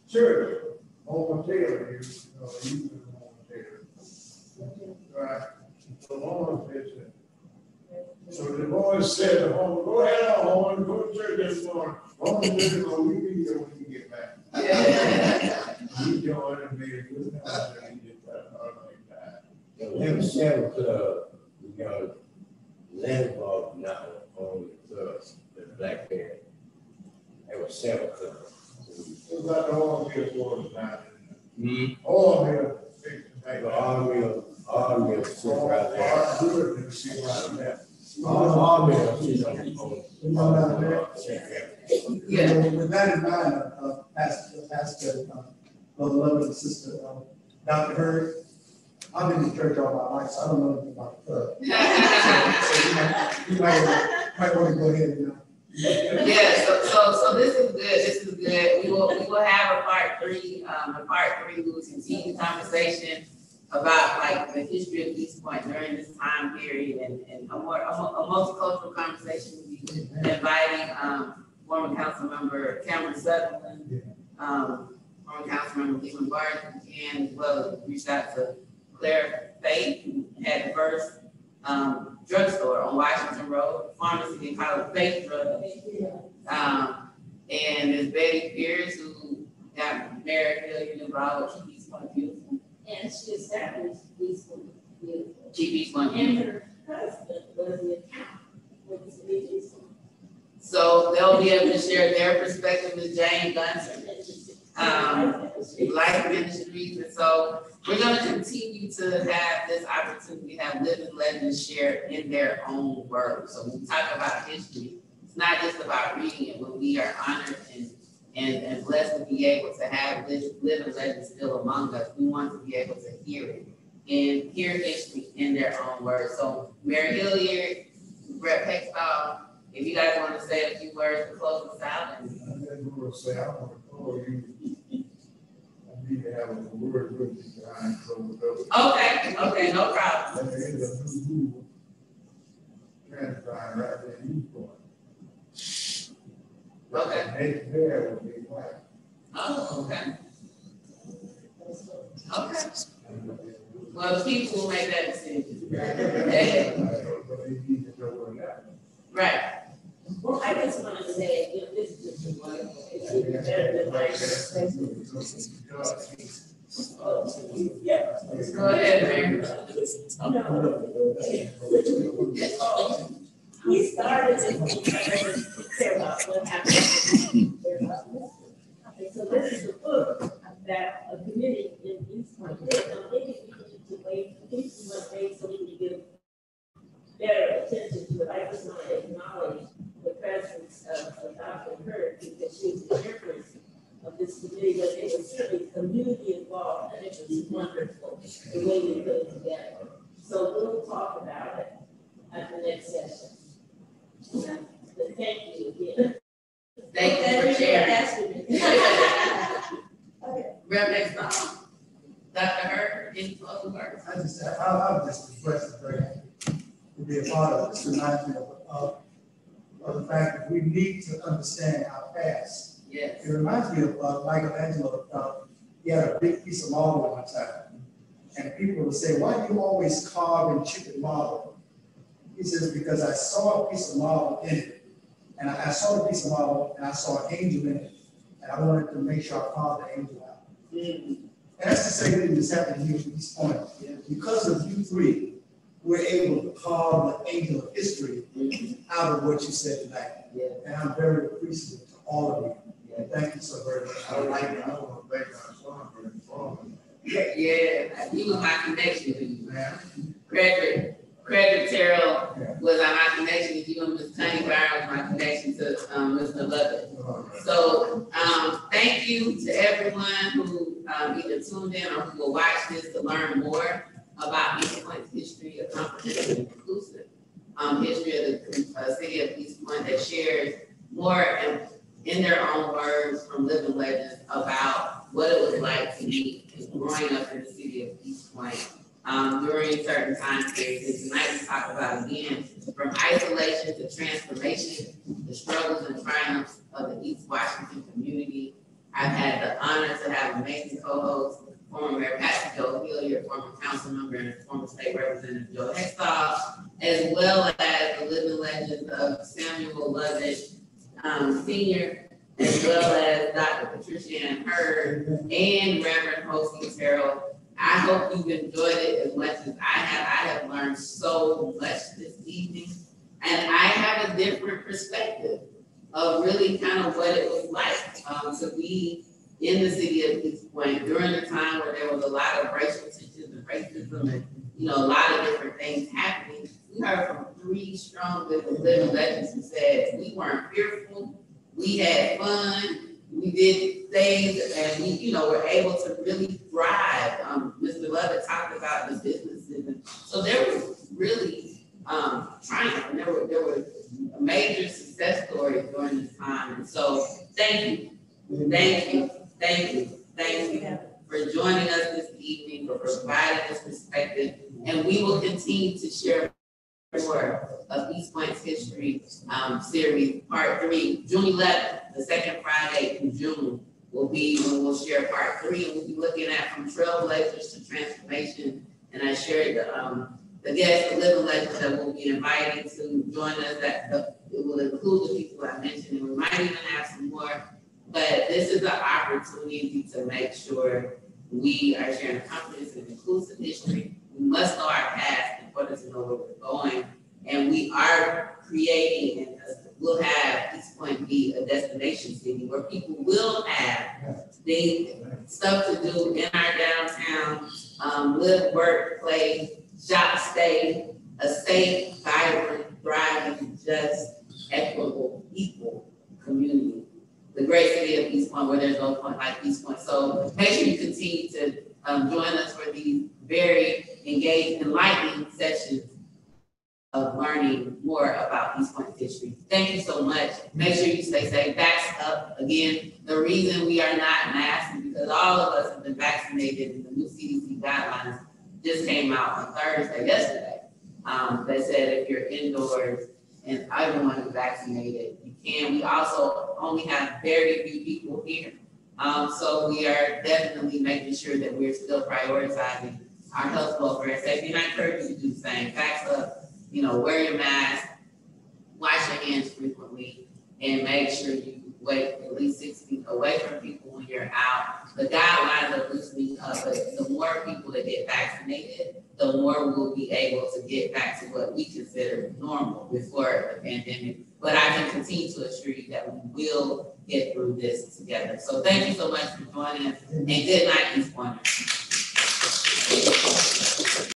church, home Taylor, you know, you was Taylor. Right, Lord says that. So the Lord said, to home, go ahead, I want to go to church this morning. Home, you go, you be here when you get back. He joined and made a good house, and he did that, all like that. The Lemon Sandwich Club, we got landmark now on the club, the Black Bear. That was Sandwich Club. It was like the all here for us now. Hmm. All here, fixed to Like make the army of, army of sit all, right there. all good and see right there. All, With that in mind, uh, uh, Pastor, Pastor, uh, Lovett and Sister, um, Dr. Hurd, I've been in church all my life, so I don't know anything about the club. So you might, you might, might want to go ahead and, uh, Yeah, so, so, so this is good, this is good. We will, we will have a part three, um, a part three, we will continue the conversation about like the history of East Point during this time period and, and a more, a a multicultural conversation. Be Inviting, um, former council member Cameron Sutherland, um, former council member Leland Barton, and as well reached out to Claire Faith, who had the first, um, drugstore on Washington Road, pharmacy call it Faith Drug. Um, and there's Betty Pierce, who got married, Hilliard involved with Keep East Point Beautiful. And she established these beautiful. Keep East Point And her husband was the account with the city. So they'll be able to share their perspective with Jane Gunson, Um, Life Ministries. And so we're gonna continue to have this opportunity, to have living legends share in their own words. So when we talk about history, it's not just about reading it, but we are honored and, and, and blessed to be able to have this living legend still among us. We want to be able to hear it and hear history in their own words. So Mary Hilliard, Brett Heckstall, if you guys want to say a few words to close us out and And then we will say, I want to call you. [LAUGHS] I need to have a word with you behind closed doors. Okay, okay, no problem. And there is a new rule. Transcribe right there. Okay. Next there will be white. Oh, okay. Okay. Well, people will make that decision. But they need to know where that. Right. Well, I just want to say, you know, this is just a wonderful, it's even better than like. Yeah. Go ahead, Mary. [LAUGHS] We started to say about what happened. Okay, so this is a book that a committee in East Point did, and maybe we need to wait, at least one day so we give better attention to it. I just want to acknowledge the presence of, of Dr. Hurd, because she was the chairperson of this committee, but it was certainly community involved, and it was wonderful, the way we put it together. So we'll talk about it at the next session. Okay? Thank you. Thank you for sharing. me. Rep next time. Dr. Hurd, any closing words? I just, I, I'm just blessed very happy to be a part of this. Reminds me of, of, of the fact that we need to understand our past. Yes. It reminds me of uh, Michelangelo, uh, he had a big piece of marble one time. And people would say, why do you always carve and chip and marble? He says, because I saw a piece of marble in it. And I, I saw the piece of marble and I saw an angel in it. And I wanted to make sure I carved the angel out. Mm, And that's the same thing that's happening here at East Point. Because of you three, we're able to carve the angel of history out of what you said tonight. Yeah. And I'm very appreciative to all of you. And thank you so very much. I would like to, I want to thank our son for informing. Yeah, he was my connection to you. Man, Frederick, Frederick Terrell was my connection to you, and Ms. Tony Brown was my connection to, um, Mr. Lovett. So, um, thank you to everyone who, um, either tuned in or who will watch this to learn more about East Point's history of comprehensive and inclusive, um, history of the, uh, city of East Point that shares more in, in their own words from living legends about what it was like to be growing up in the city of East Point, um, during certain time periods. Tonight we talk about again, from isolation to transformation, the struggles and triumphs of the East Washington community. I've had the honor to have amazing co-hosts, former Mayor Patsy Jo Hilliard, former council member and former state representative Joe Heckstall, as well as the living legends of Samuel Lovett, um, senior, as well as Dr. Patricianne Hurd, and Reverend Hosie Terrell. I hope you've enjoyed it as much as I have. I have learned so much this evening. And I have a different perspective of really kind of what it was like, um, to be in the city of East Point during a time where there was a lot of racial tensions and racism and, you know, a lot of different things happening. We heard from three strong living legends who said, we weren't fearful, we had fun, we did things, and we, you know, were able to really thrive. Um, Mr. Lovett talked about the businesses, and so there was really, um, triumph, and there were, there were major success stories during this time, and so, thank you, thank you, thank you, thank you for joining us this evening, for providing this perspective, and we will continue to share more of East Point's history, um, series, part three, June eleventh, the second Friday in June will be when we'll share part three, and we'll be looking at from trailblazers to transformation. And I shared the, um, the guests, the living legends that we'll be inviting to join us, that, it will include the people I mentioned, and we might even have some more. But this is an opportunity to make sure we are sharing a comprehensive, inclusive history. We must know our past order to know where we're going. And we are creating, and we'll have East Point be a destination city where people will have things, stuff to do in our downtown, um, live, work, play, shop, stay, a safe, vibrant, thriving, just, equitable, equal community. The great city of East Point, where there's no point like East Point. So make sure you continue to, um, join us for these very engaged, enlightening sessions of learning more about East Point history. Thank you so much. Make sure you stay safe. Backs up. Again, the reason we are not masking because all of us have been vaccinated and the new CDC guidelines just came out on Thursday, yesterday. Um, that said if you're indoors and everyone is vaccinated, you can. We also only have very few people here. Um, so we are definitely making sure that we're still prioritizing our health, welfare, and safety. And I encourage you to do the same. Backs up you know, wear your mask, wash your hands frequently, and make sure you wait at least six feet away from people when you're out. The guidelines are loosening up, but the more people that get vaccinated, the more we'll be able to get back to what we consider normal before the pandemic. But I can continue to assure you that we will get through this together. So thank you so much for joining us and good night, Ms. Pointer.